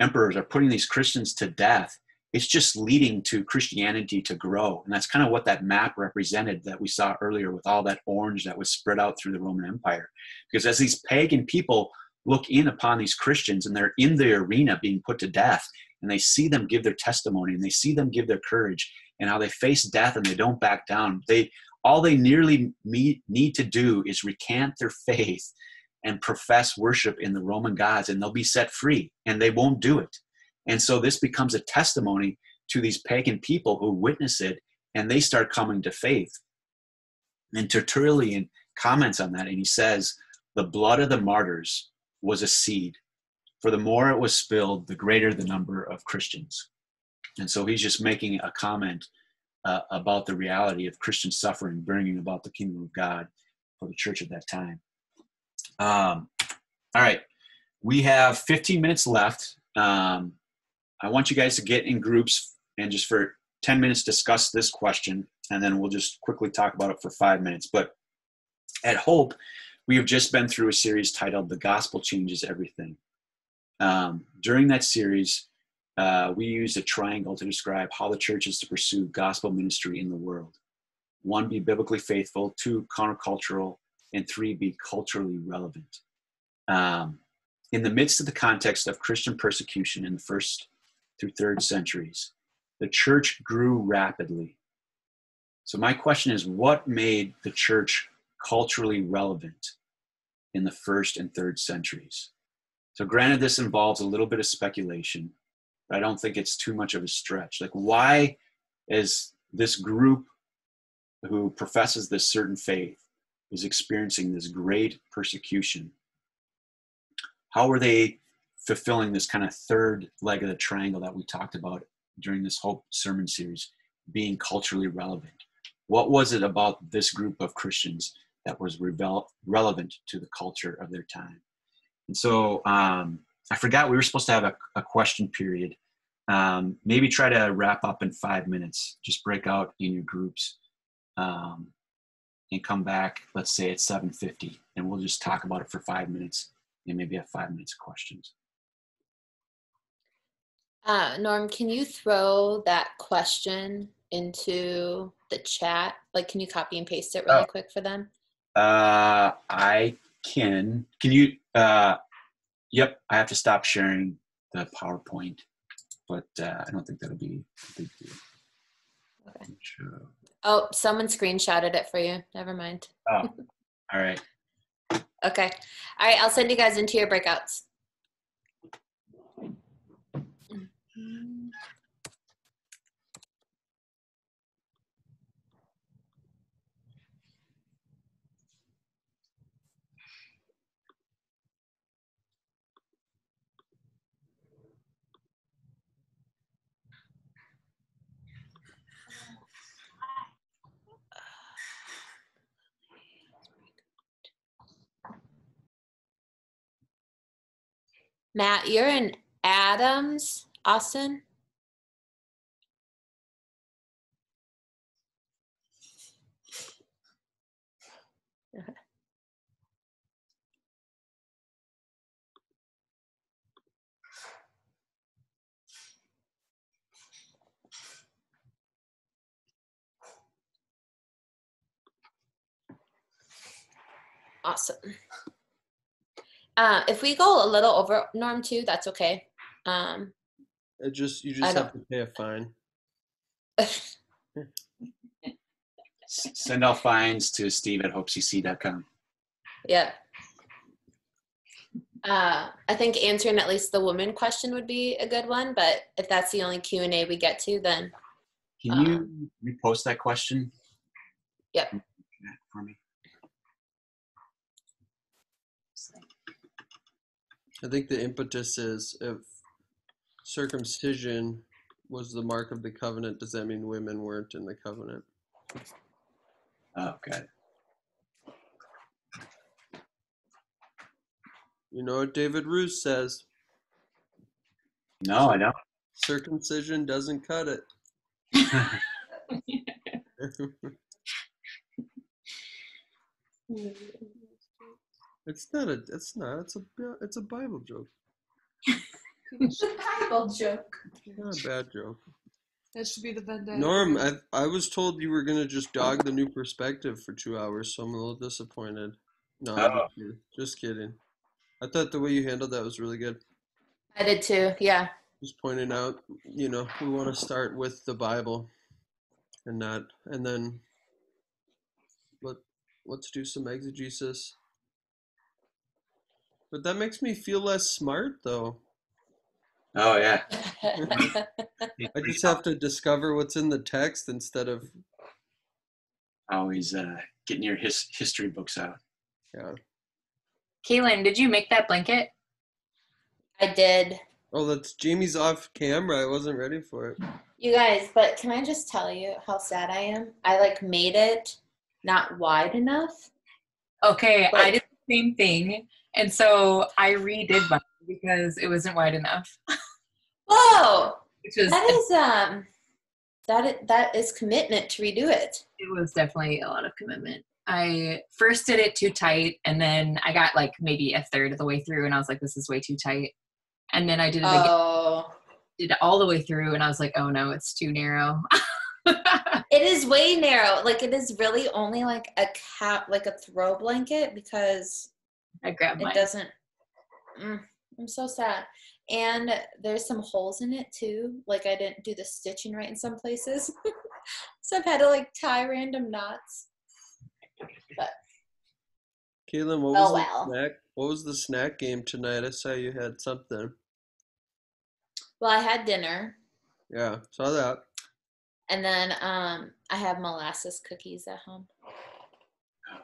emperors are putting these Christians to death, it's just leading to Christianity to grow. And that's kind of what that map represented that we saw earlier with all that orange that was spread out through the Roman Empire. Because as these pagan people look in upon these Christians and they're in the arena being put to death, and they see them give their testimony and they see them give their courage and how they face death and they don't back down. They all they nearly need to do is recant their faith and profess worship in the Roman gods, and they'll be set free, and they won't do it. And so this becomes a testimony to these pagan people who witness it, and they start coming to faith. And Tertullian comments on that, and he says, The blood of the martyrs was a seed, for the more it was spilled, the greater the number of Christians. And so he's just making a comment uh, about the reality of Christian suffering bringing about the kingdom of God for the church at that time. Um, all right, we have 15 minutes left. Um, I want you guys to get in groups and just for 10 minutes discuss this question, and then we'll just quickly talk about it for five minutes. But at Hope, we have just been through a series titled The Gospel Changes Everything. Um, during that series, uh, we used a triangle to describe how the church is to pursue gospel ministry in the world. One, be biblically faithful. Two, countercultural and three, be culturally relevant. Um, in the midst of the context of Christian persecution in the first through third centuries, the church grew rapidly. So, my question is what made the church culturally relevant in the first and third centuries? So, granted, this involves a little bit of speculation, but I don't think it's too much of a stretch. Like, why is this group who professes this certain faith is experiencing this great persecution. How were they fulfilling this kind of third leg of the triangle that we talked about during this whole sermon series, being culturally relevant? What was it about this group of Christians that was rebel- relevant to the culture of their time? And so um, I forgot we were supposed to have a, a question period. Um, maybe try to wrap up in five minutes. Just break out in your groups. Um, and come back, let's say at 7.50, and we'll just talk about it for five minutes and maybe have five minutes of questions. Uh, Norm, can you throw that question into the chat? Like, can you copy and paste it really uh, quick for them? Uh, I can. Can you? Uh, yep, I have to stop sharing the PowerPoint, but uh, I don't think that'll be a big deal. Okay. Oh, someone screenshotted it for you. Never mind. Oh, all right. okay. All right. I'll send you guys into your breakouts. Matt, you're in Adams. Austin. Awesome. Uh, if we go a little over norm two, that's okay. Um, It just you just have to pay a fine. Send out fines to steve at hopecc.com. yeah. Uh, I think answering at least the woman question would be a good one, but if that's the only Q and A we get to, then Can you repost that question? Yep. For me. I think the impetus is if circumcision was the mark of the covenant, does that mean women weren't in the covenant? Oh, got. You know what David Roos says? No, I don't. Circumcision doesn't cut it. it's not a. It's not. It's a. It's a Bible joke. Bible joke. Not a bad joke. That should be the Venn diagram. Norm, I I was told you were gonna just dog the new perspective for two hours, so I'm a little disappointed. No, Oh. just kidding. Just kidding. I thought the way you handled that was really good. I did too. Yeah. Just pointing out, you know, we want to start with the Bible, and not, and then let let's do some exegesis. But that makes me feel less smart, though. Oh, yeah. I just have to discover what's in the text instead of Always uh, getting your his- history books out. yeah. Kaylin, did you make that blanket? I did. Oh, that's Jamie's off camera. I wasn't ready for it. You guys, but can I just tell you how sad I am? I like made it not wide enough. Okay, I did the same thing. And so I redid mine because it wasn't wide enough. Whoa, Which was that is um, that is, that is commitment to redo it. it was definitely a lot of commitment. I first did it too tight and then I got like maybe a third of the way through and I was like, this is way too tight. And then I did it again, Oh, did it all the way through and I was like, oh no, it's too narrow. it is way narrow. Like it is really only like a cap, like a throw blanket because I grabbed it mine. doesn't. Mm, I'm so sad. And there's some holes in it too. Like I didn't do the stitching right in some places, so I've had to like tie random knots. But. Kaylin, what Oh, was well. the snack? What was the snack game tonight? I saw you had something. Well, I had dinner, Yeah, saw that. and then um, I have molasses cookies at home.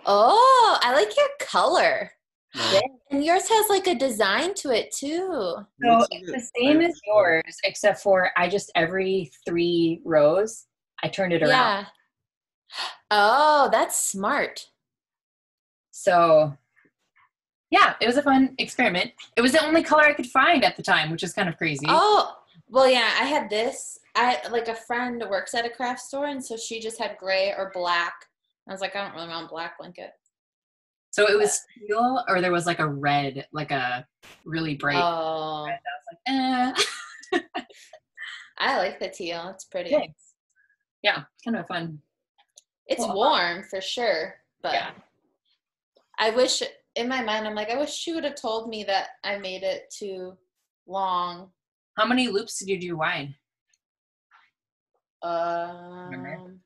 Oh, I like your color, Nice. and yours has like a design to it too. So it's the same as yours, except for I just every three rows I turned it around. Yeah. Oh, that's smart. So yeah, it was a fun experiment. It was the only color I could find at the time, which is kind of crazy. Oh, well, yeah, I had this. I like a friend works at a craft store, and so she just had gray or black. I was like, I don't really want black blanket. So it was teal, or there was like a red, like a really bright. Oh. I was like, eh. I like the teal. It's pretty. Thanks. Yeah, kind of fun. It's Cool. warm for sure, but Yeah. I wish in my mind I'm like I wish she would have told me that I made it too long. How many loops did you do wide? Um,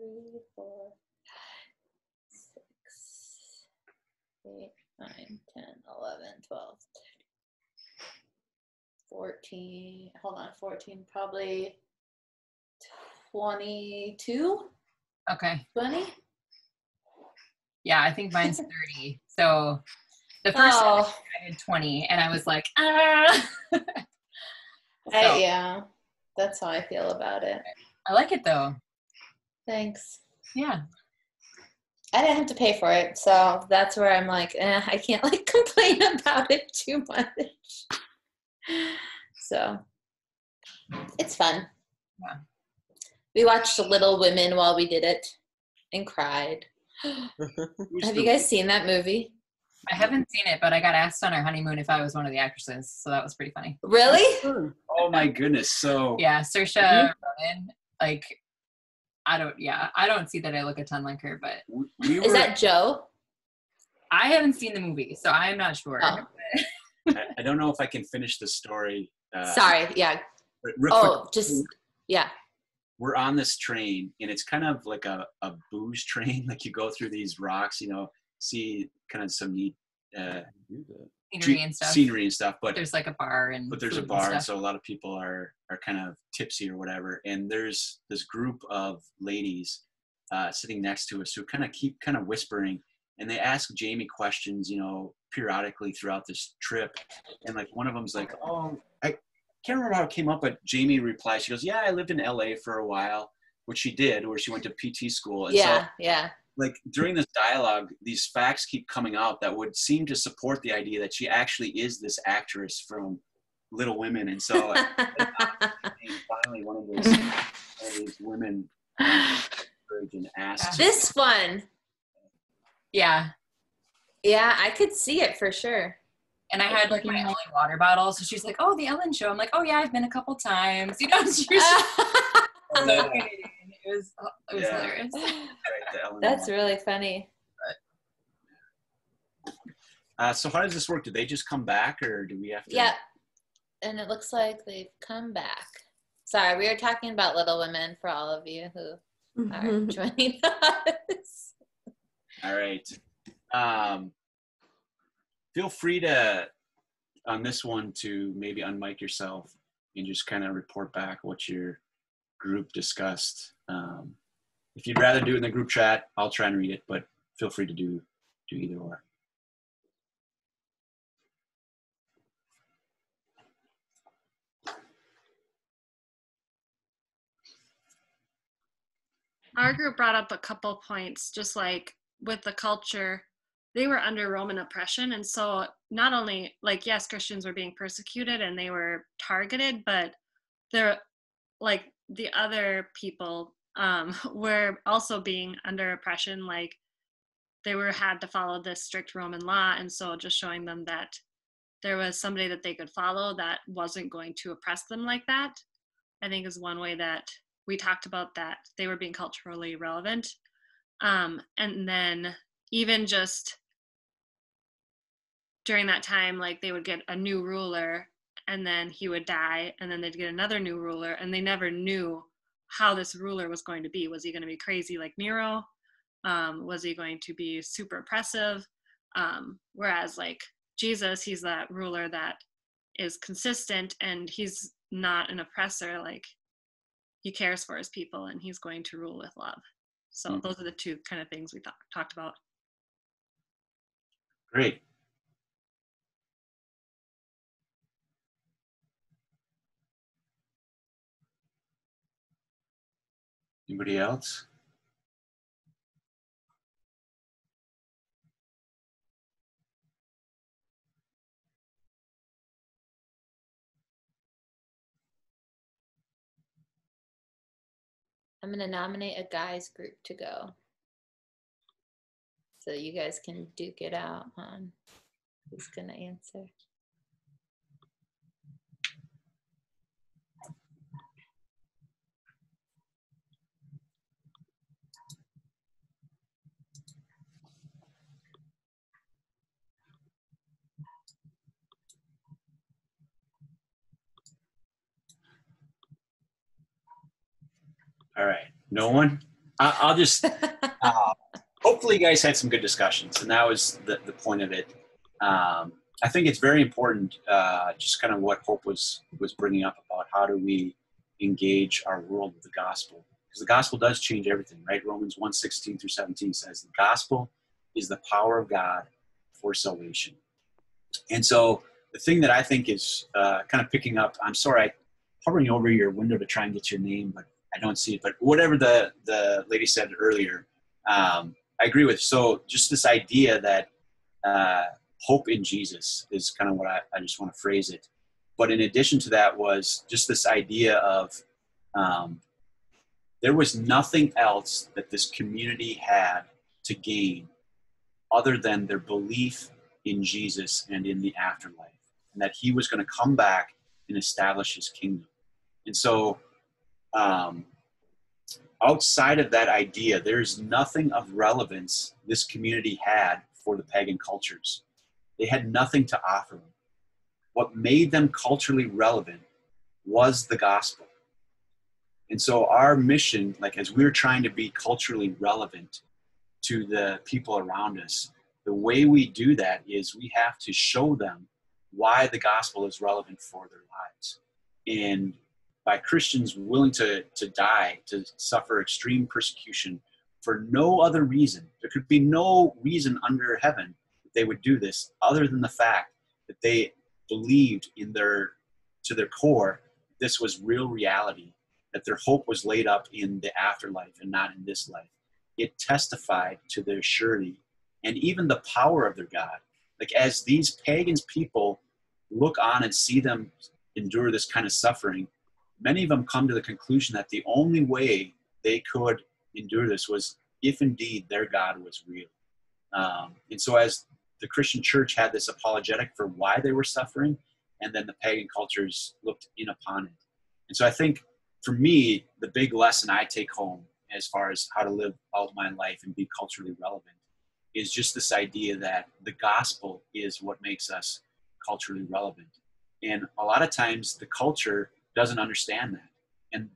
three, four, six, eight, nine, ten, eleven, twelve, fourteen. Hold on, fourteen. Probably twenty-two. Okay. 20? Yeah, I think mine's 30. So the first time Oh, I did 20, and I was like, ah. I, So, yeah. That's how I feel about it. I like it though. Thanks. Yeah. I didn't have to pay for it, so that's where I'm like, eh, I can't like complain about it too much. So it's fun. Yeah. We watched Little Women while we did it and cried. Have you guys seen that movie? I haven't seen it, but I got asked on our honeymoon if I was one of the actresses, so that was pretty funny. Really? Oh my goodness! So Yeah, Saoirse Ronan. Like, I don't. Yeah, I don't see that I look a ton like her, but we, we were. Is that Jo? I haven't seen the movie, so I'm not sure. Oh. I, I don't know if I can finish the story. Uh, Sorry. Yeah. but Real quick, Oh, just yeah. we're on this train and it's kind of like a, a booze train like you go through these rocks you know see kind of some neat uh, Scenery and stuff. scenery and stuff but There's like a bar and but there's a food and bar and so a lot of people are are kind of tipsy or whatever and there's this group of ladies uh, sitting next to us who kind of keep kind of whispering and they ask jamie questions you know periodically throughout this trip and like one of them's like oh i can't remember how it came up but jamie replies she goes yeah i lived in la for a while which she did where she went to pt school and so Yeah. Like during this dialogue, these facts keep coming out that would seem to support the idea that she actually is this actress from Little Women, and so finally one of those, one of these women and asked. this one. Yeah, Yeah, I could see it for sure. and I had like my Ellen water bottle, so she's like, "Oh, the Ellen show." I'm like, "Oh yeah, I've been a couple times." You know, she was so kidding. It was it was Yeah. hilarious. Right, That's really funny. Uh, so how does this work? Do they just come back, or do we have to? Yeah. And it looks like they've come back. Sorry, we were talking about Little Women for all of you who are joining us. All right. Um, feel free to, on this one, to maybe unmic yourself and just kind of report back what your group discussed. Um, if you'd rather do it in the group chat, I'll try and read it, but feel free to do do either or. Our group brought up a couple points, just like with the culture, they were under Roman oppression. And so, not only, like, yes, Christians were being persecuted and they were targeted, but they're like the other people um, were also being under oppression. Like, they were had to follow this strict Roman law. And so, just showing them that there was somebody that they could follow that wasn't going to oppress them like that, I think is one way that we talked about that they were being culturally relevant um, and then even just during that time like they would get a new ruler and then he would die and then they'd get another new ruler and they never knew how this ruler was going to be was he going to be crazy like nero um, was he going to be super oppressive um, whereas like jesus he's that ruler that is consistent and he's not an oppressor like he cares for his people and he's going to rule with love. So Mm. those are the two kind of things we th- talked about. Great. Anybody else? I'm gonna nominate a guys group to go. So you guys can duke it out on who's gonna answer. All right. No one? I, I'll just, uh, hopefully you guys had some good discussions and that was the, the point of it. Um, I think it's very important, uh, just kind of what Hope was, was bringing up about how do we engage our world with the gospel because the gospel does change everything, right? Romans 1, 16 through 17 says the gospel is the power of God for salvation. And so the thing that I think is uh, kind of picking up, I'm sorry, I hovering over your window to try and get your name, but I don't see it. But whatever the, the lady said earlier, um, I agree with. So just this idea that uh, hope in Jesus is kind of what I, I just want to phrase it. But in addition to that was just this idea of um, there was nothing else that this community had to gain other than their belief in Jesus and in the afterlife, and that he was going to come back and establish his kingdom. And so, um, outside of that idea, there's nothing of relevance this community had for the pagan cultures. They had nothing to offer. What made them culturally relevant was the gospel. And so, our mission, like as we're trying to be culturally relevant to the people around us, the way we do that is we have to show them why the gospel is relevant for their lives. And by Christians willing to, to die, to suffer extreme persecution for no other reason, there could be no reason under heaven that they would do this other than the fact that they believed in their to their core this was real reality that their hope was laid up in the afterlife and not in this life it testified to their surety and even the power of their God. Like as these pagans people look on and see them endure this kind of suffering, many of them come to the conclusion that the only way they could endure this was if indeed their God was real. Um, and so as the Christian church had this apologetic for why they were suffering, and then the pagan cultures looked in upon it. And so I think for me, the big lesson I take home as far as how to live out my life and be culturally relevant is just this idea that the gospel is what makes us culturally relevant. And a lot of times the culture doesn't understand that. And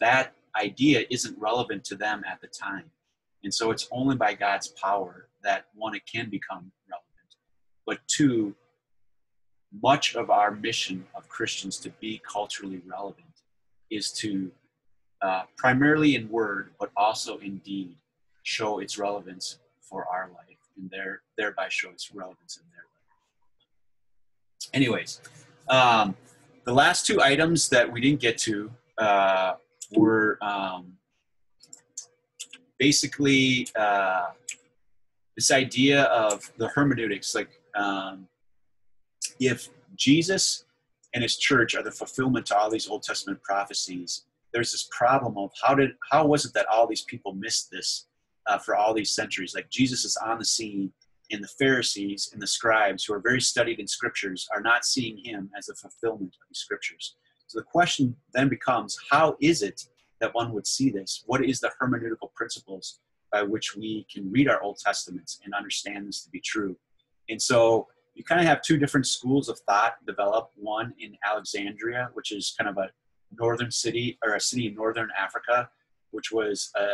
that idea isn't relevant to them at the time. And so it's only by God's power that one, it can become relevant. But two, much of our mission of Christians to be culturally relevant is to uh, primarily in word, but also in deed, show its relevance for our life and there, thereby show its relevance in their life. Anyways, um, the last two items that we didn't get to uh, were um, basically uh, this idea of the hermeneutics, like um, if Jesus and his church are the fulfillment to all these Old Testament prophecies, there's this problem of how did how was it that all these people missed this uh, for all these centuries? Like jesus is on the scene and the pharisees and the scribes who are very studied in scriptures are not seeing him as a fulfillment of the scriptures. So the question then becomes how is it that one would see this? What is the hermeneutical principles by which we can read our old testaments and understand this to be true? And so you kind of have two different schools of thought develop. One in alexandria which is kind of a northern city or a city in northern Africa, which was a,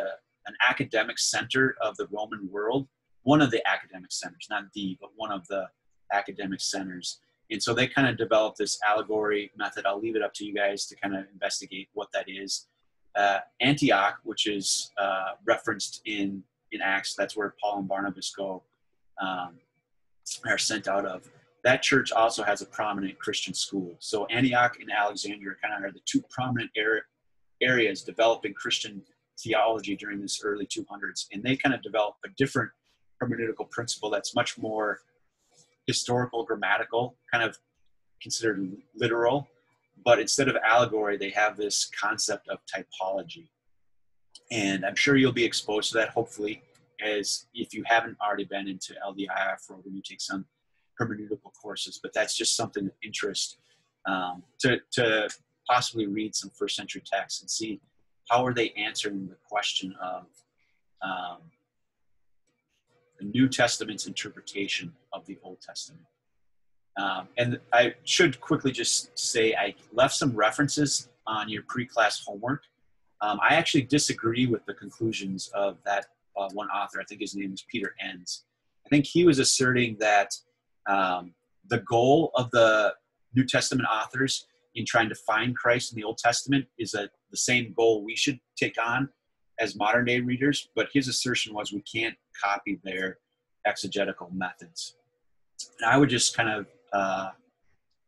an academic center of the Roman world. One of the academic centers, not the, but one of the academic centers. And so they kind of developed this allegory method. I'll leave it up to you guys to kind of investigate what that is. Uh, Antioch, which is uh, referenced in in Acts, that's where Paul and Barnabas go, um, are sent out of that church also has a prominent Christian school. So Antioch and Alexandria kind of are the two prominent areas developing Christian theology during this early 200s, and they kind of develop a different hermeneutical principle that's much more historical, grammatical, kind of considered literal. But instead of allegory, they have this concept of typology. And I'm sure you'll be exposed to that, hopefully, as if you haven't already been into LDIF or when you take some hermeneutical courses, but that's just something of interest um, to, to possibly read some first century texts and see how are they answering the question of um, the New Testament's interpretation of the Old Testament. Um, and I should quickly just say I left some references on your pre-class homework. Um, I actually disagree with the conclusions of that uh, one author. I think his name is Peter Enns. I think he was asserting that um, the goal of the New Testament authors in trying to find Christ in the Old Testament is a, the same goal we should take on as modern day readers, but his assertion was we can't copy their exegetical methods. And I would just kind of uh,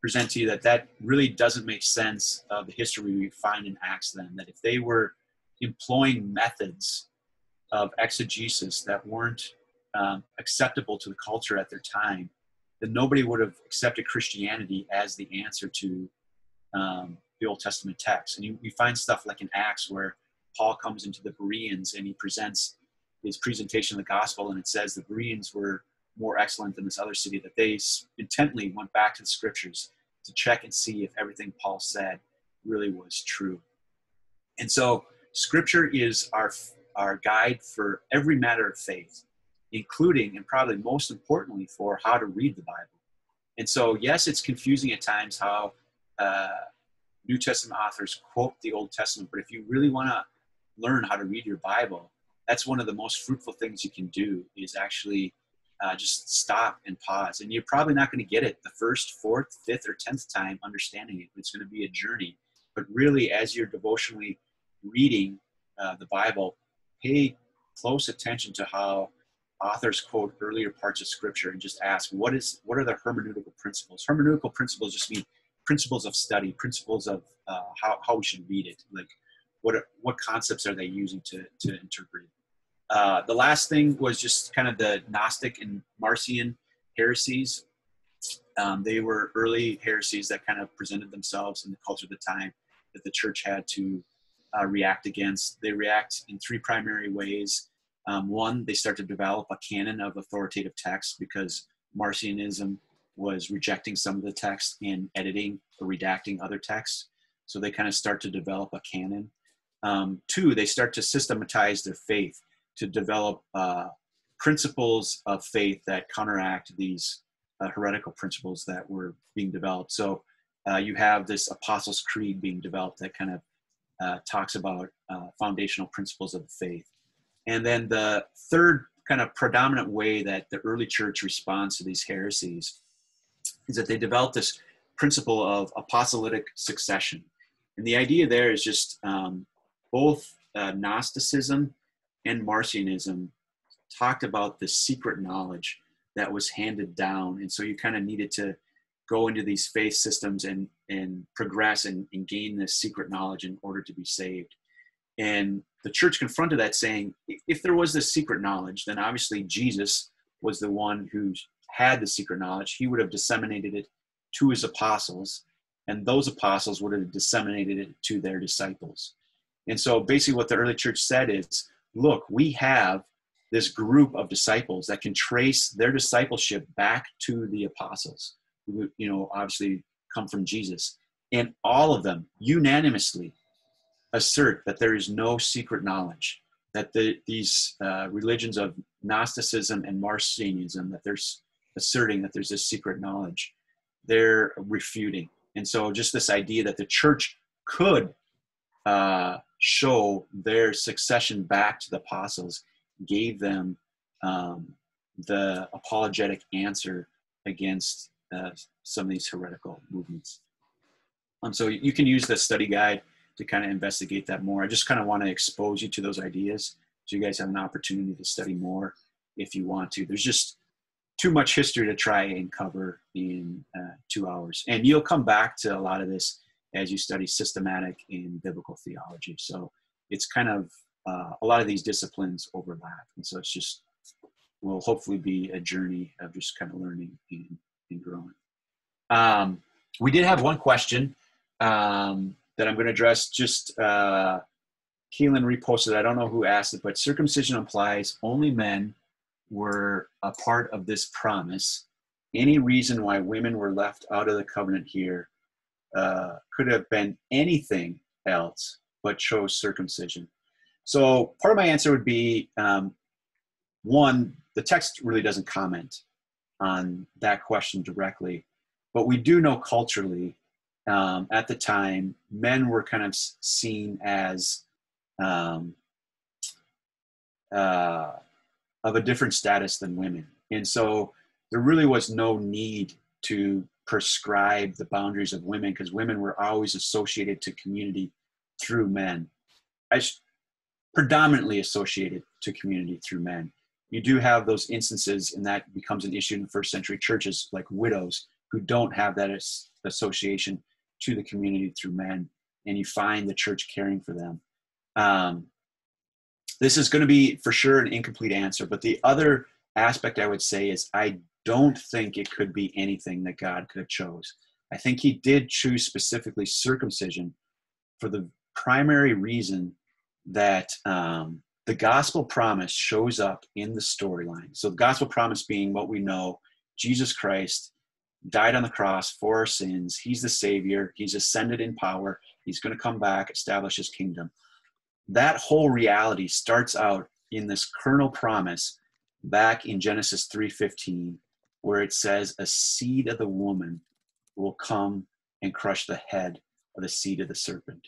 present to you that that really doesn't make sense of the history we find in Acts then, that if they were employing methods of exegesis that weren't um, acceptable to the culture at their time, then nobody would have accepted Christianity as the answer to um, the Old Testament text. And you, you find stuff like in Acts where Paul comes into the Bereans and he presents his presentation of the gospel, and it says the Bereans were more excellent than this other city, that they intently went back to the scriptures to check and see if everything Paul said really was true. And so, scripture is our, our guide for every matter of faith, including and probably most importantly for how to read the Bible. And so, yes, it's confusing at times how uh, New Testament authors quote the Old Testament, but if you really want to learn how to read your Bible, that's one of the most fruitful things you can do is actually uh, just stop and pause. And you're probably not going to get it the first, fourth, fifth, or tenth time understanding it. It's going to be a journey. But really, as you're devotionally reading uh, the Bible, pay close attention to how authors quote earlier parts of Scripture and just ask, what is what are the hermeneutical principles? Hermeneutical principles just mean principles of study, principles of uh, how, how we should read it. Like, what what concepts are they using to to interpret? Uh, the last thing was just kind of the Gnostic and Marcion heresies. Um, they were early heresies that kind of presented themselves in the culture of the time that the church had to uh, react against. They react in three primary ways. Um, one, they start to develop a canon of authoritative texts because Marcionism was rejecting some of the text and editing or redacting other texts. So they kind of start to develop a canon. Um, two, they start to systematize their faith to develop uh, principles of faith that counteract these uh, heretical principles that were being developed. So uh, you have this Apostles' Creed being developed that kind of uh, talks about uh, foundational principles of the faith. And then the third kind of predominant way that the early church responds to these heresies is that they develop this principle of apostolic succession. And the idea there is just um, both uh, Gnosticism and Marcionism talked about the secret knowledge that was handed down. And so you kind of needed to go into these faith systems and, and progress and, and gain this secret knowledge in order to be saved. And the church confronted that saying, if there was this secret knowledge, then obviously Jesus was the one who had the secret knowledge. He would have disseminated it to his apostles, and those apostles would have disseminated it to their disciples. And so basically, what the early church said is look, we have this group of disciples that can trace their discipleship back to the apostles, who, you know, obviously come from Jesus. And all of them unanimously assert that there is no secret knowledge, that the, these uh, religions of Gnosticism and Marcionism, that there's asserting that there's this secret knowledge, they're refuting. And so just this idea that the church could uh, show their succession back to the apostles gave them um, the apologetic answer against uh, some of these heretical movements. Um, so you can use the study guide to kind of investigate that more. I just kind of want to expose you to those ideas so you guys have an opportunity to study more if you want to. There's just too much history to try and cover in uh, two hours. And you'll come back to a lot of this as you study systematic in biblical theology. So it's kind of uh, a lot of these disciplines overlap. And so it's just, will hopefully be a journey of just kind of learning and, and growing. Um, we did have one question um, that I'm going to address. Just uh, Keelan reposted. I don't know who asked it, but circumcision implies only men were a part of this promise. Any reason why women were left out of the covenant here uh, could have been anything else but chose circumcision. So part of my answer would be um, one, the text really doesn't comment on that question directly, but we do know culturally um, at the time men were kind of seen as um, uh, of a different status than women, and so there really was no need to prescribe the boundaries of women because women were always associated to community through men. I predominantly associated to community through men. You do have those instances, and that becomes an issue in first century churches, like widows who don't have that association to the community through men, and you find the church caring for them. Um, this is going to be for sure an incomplete answer. But the other aspect I would say is I don't think it could be anything that God could have chose. I think He did choose specifically circumcision for the primary reason that um, the gospel promise shows up in the storyline. So the gospel promise being what we know, Jesus Christ died on the cross for our sins. He's the Savior. He's ascended in power. He's going to come back, establish His kingdom. That whole reality starts out in this kernel promise back in Genesis 3:15 where it says a seed of the woman will come and crush the head of the seed of the serpent.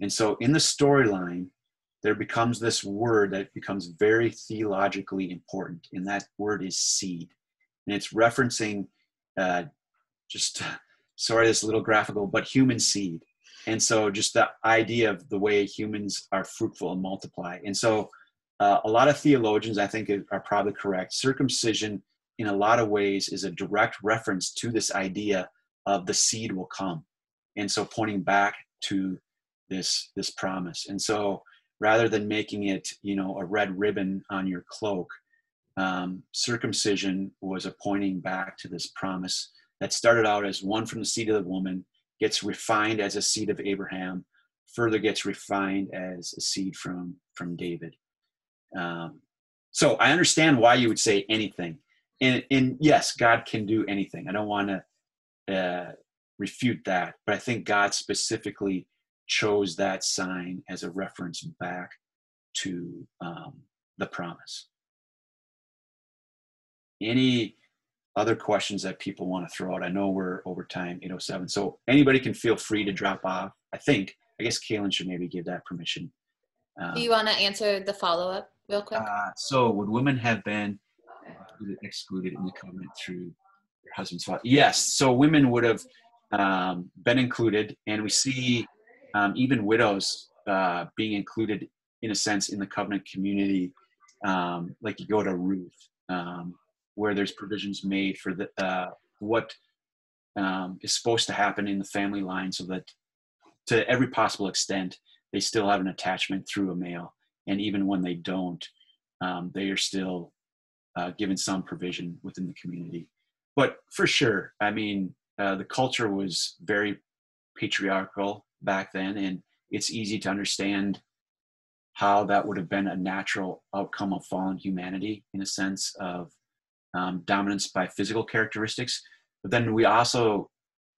And so in the storyline there becomes this word that becomes very theologically important and that word is seed. And it's referencing uh, just sorry this little graphical but human seed and so just the idea of the way humans are fruitful and multiply and so uh, a lot of theologians i think are probably correct circumcision in a lot of ways is a direct reference to this idea of the seed will come. And so pointing back to this this promise. And so rather than making it you know a red ribbon on your cloak um, circumcision was a pointing back to this promise that started out as one from the seed of the woman, gets refined as a seed of Abraham, further gets refined as a seed from from David. Um, so I understand why you would say anything, and and yes, God can do anything. I don't want to uh, refute that, but I think God specifically chose that sign as a reference back to um, the promise any other questions that people want to throw out? I know we're over time, 807. So anybody can feel free to drop off. I think, I guess Kaylin should maybe give that permission. Um, Do you want to answer the follow up real quick? Uh, so would women have been excluded in the covenant through your husband's father? Yes. So women would have um, been included, and we see um, even widows uh, being included in a sense in the covenant community. Um, like you go to Ruth, um, where there's provisions made for the uh, what um, is supposed to happen in the family line so that to every possible extent they still have an attachment through a male and even when they don't um, they are still uh, given some provision within the community but for sure i mean uh, the culture was very patriarchal back then and it's easy to understand how that would have been a natural outcome of fallen humanity in a sense of um, dominance by physical characteristics. But then we also,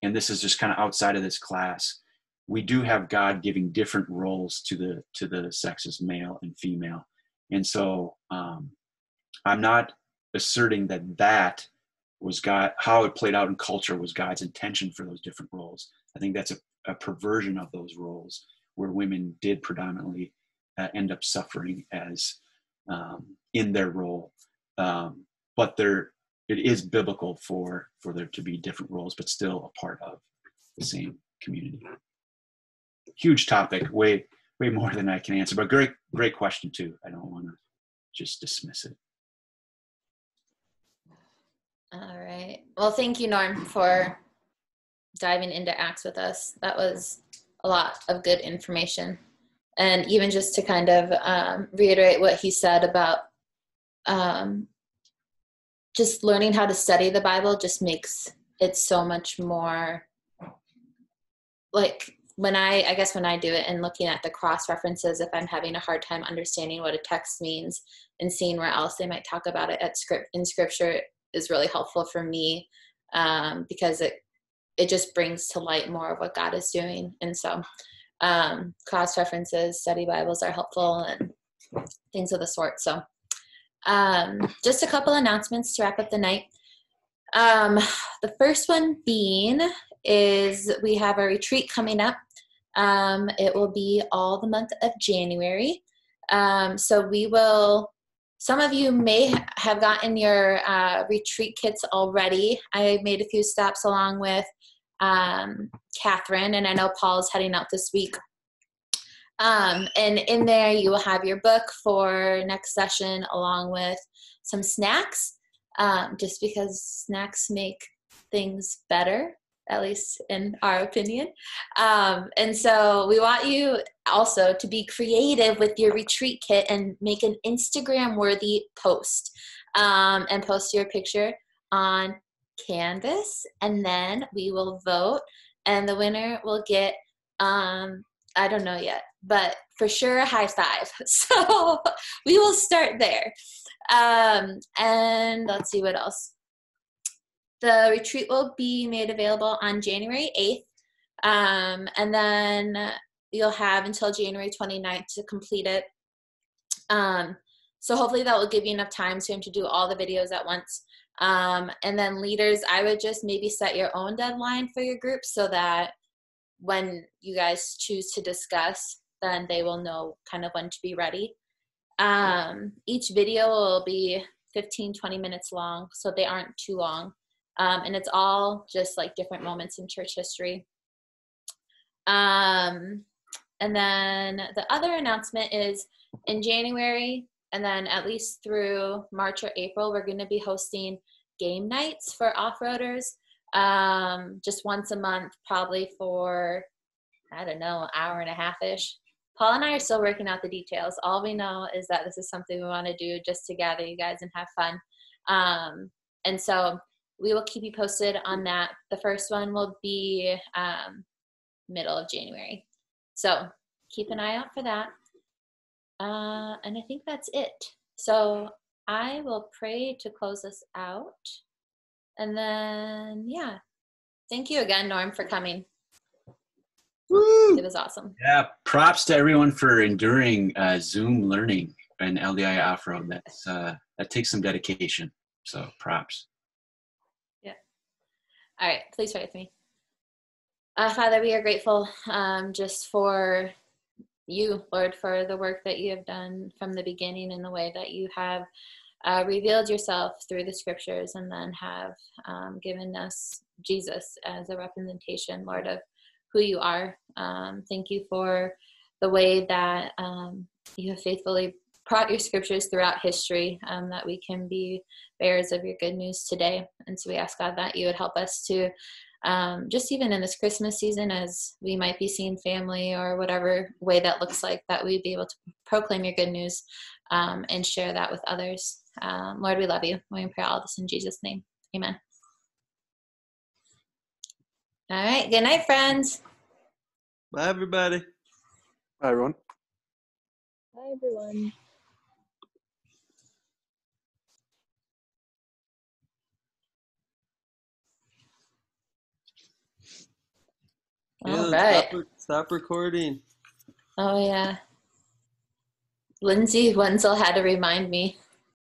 and this is just kind of outside of this class, we do have God giving different roles to the to the sexes, male and female. And so um, I'm not asserting that that was God, how it played out in culture was God's intention for those different roles. I think that's a, a perversion of those roles where women did predominantly uh, end up suffering as um, in their role. Um, but there it is biblical for for there to be different roles but still a part of the same community huge topic way way more than i can answer but great great question too i don't want to just dismiss it all right. Well thank you norm for diving into acts with us. That was a lot of good information. And even just to kind of um, reiterate what he said about um, just learning how to study the Bible just makes it so much more like when I I guess when I do it and looking at the cross references if I'm having a hard time understanding what a text means and seeing where else they might talk about it at script in scripture is really helpful for me um, because it it just brings to light more of what God is doing and so um, cross references study Bibles are helpful and things of the sort so um, just a couple announcements to wrap up the night. Um, the first one being is we have a retreat coming up. Um, it will be all the month of January. Um, so we will, some of you may have gotten your uh, retreat kits already. I made a few stops along with um, Catherine, and I know Paul's heading out this week um, and in there, you will have your book for next session along with some snacks, um, just because snacks make things better, at least in our opinion. Um, and so we want you also to be creative with your retreat kit and make an Instagram worthy post um, and post your picture on Canvas. And then we will vote, and the winner will get, um, I don't know yet, but for sure a high five. So we will start there. Um, and let's see what else. The retreat will be made available on January 8th. Um, and then you'll have until January 29th to complete it. Um, so hopefully that will give you enough time for to do all the videos at once. Um, and then leaders, I would just maybe set your own deadline for your group so that when you guys choose to discuss, then they will know kind of when to be ready. Um, each video will be 15, 20 minutes long, so they aren't too long. Um, and it's all just like different moments in church history. Um, and then the other announcement is in January, and then at least through March or April, we're going to be hosting game nights for off roaders um, just once a month, probably for, I don't know, an hour and a half ish. Paul and I are still working out the details. All we know is that this is something we want to do just to gather you guys and have fun. Um, and so we will keep you posted on that. The first one will be um, middle of January. So keep an eye out for that. Uh, and I think that's it. So I will pray to close us out. And then, yeah. Thank you again, Norm, for coming. Woo! It was awesome. Yeah, props to everyone for enduring uh, Zoom learning and LDI off-road. That's uh, that takes some dedication. So props. Yeah. All right, please pray with me. Uh, Father, we are grateful um, just for you, Lord, for the work that you have done from the beginning in the way that you have uh, revealed yourself through the scriptures and then have um, given us Jesus as a representation, Lord, of who you are. Um, thank you for the way that um, you have faithfully brought your scriptures throughout history, um, that we can be bearers of your good news today. And so we ask God that you would help us to um, just even in this Christmas season, as we might be seeing family or whatever way that looks like, that we'd be able to proclaim your good news um, and share that with others. Um, Lord, we love you. We pray all this in Jesus' name. Amen. All right. Good night, friends. Bye, everybody. Hi, everyone. Bye, everyone. All Caleb, right. Stop, stop recording. Oh, yeah. Lindsay Wenzel had to remind me.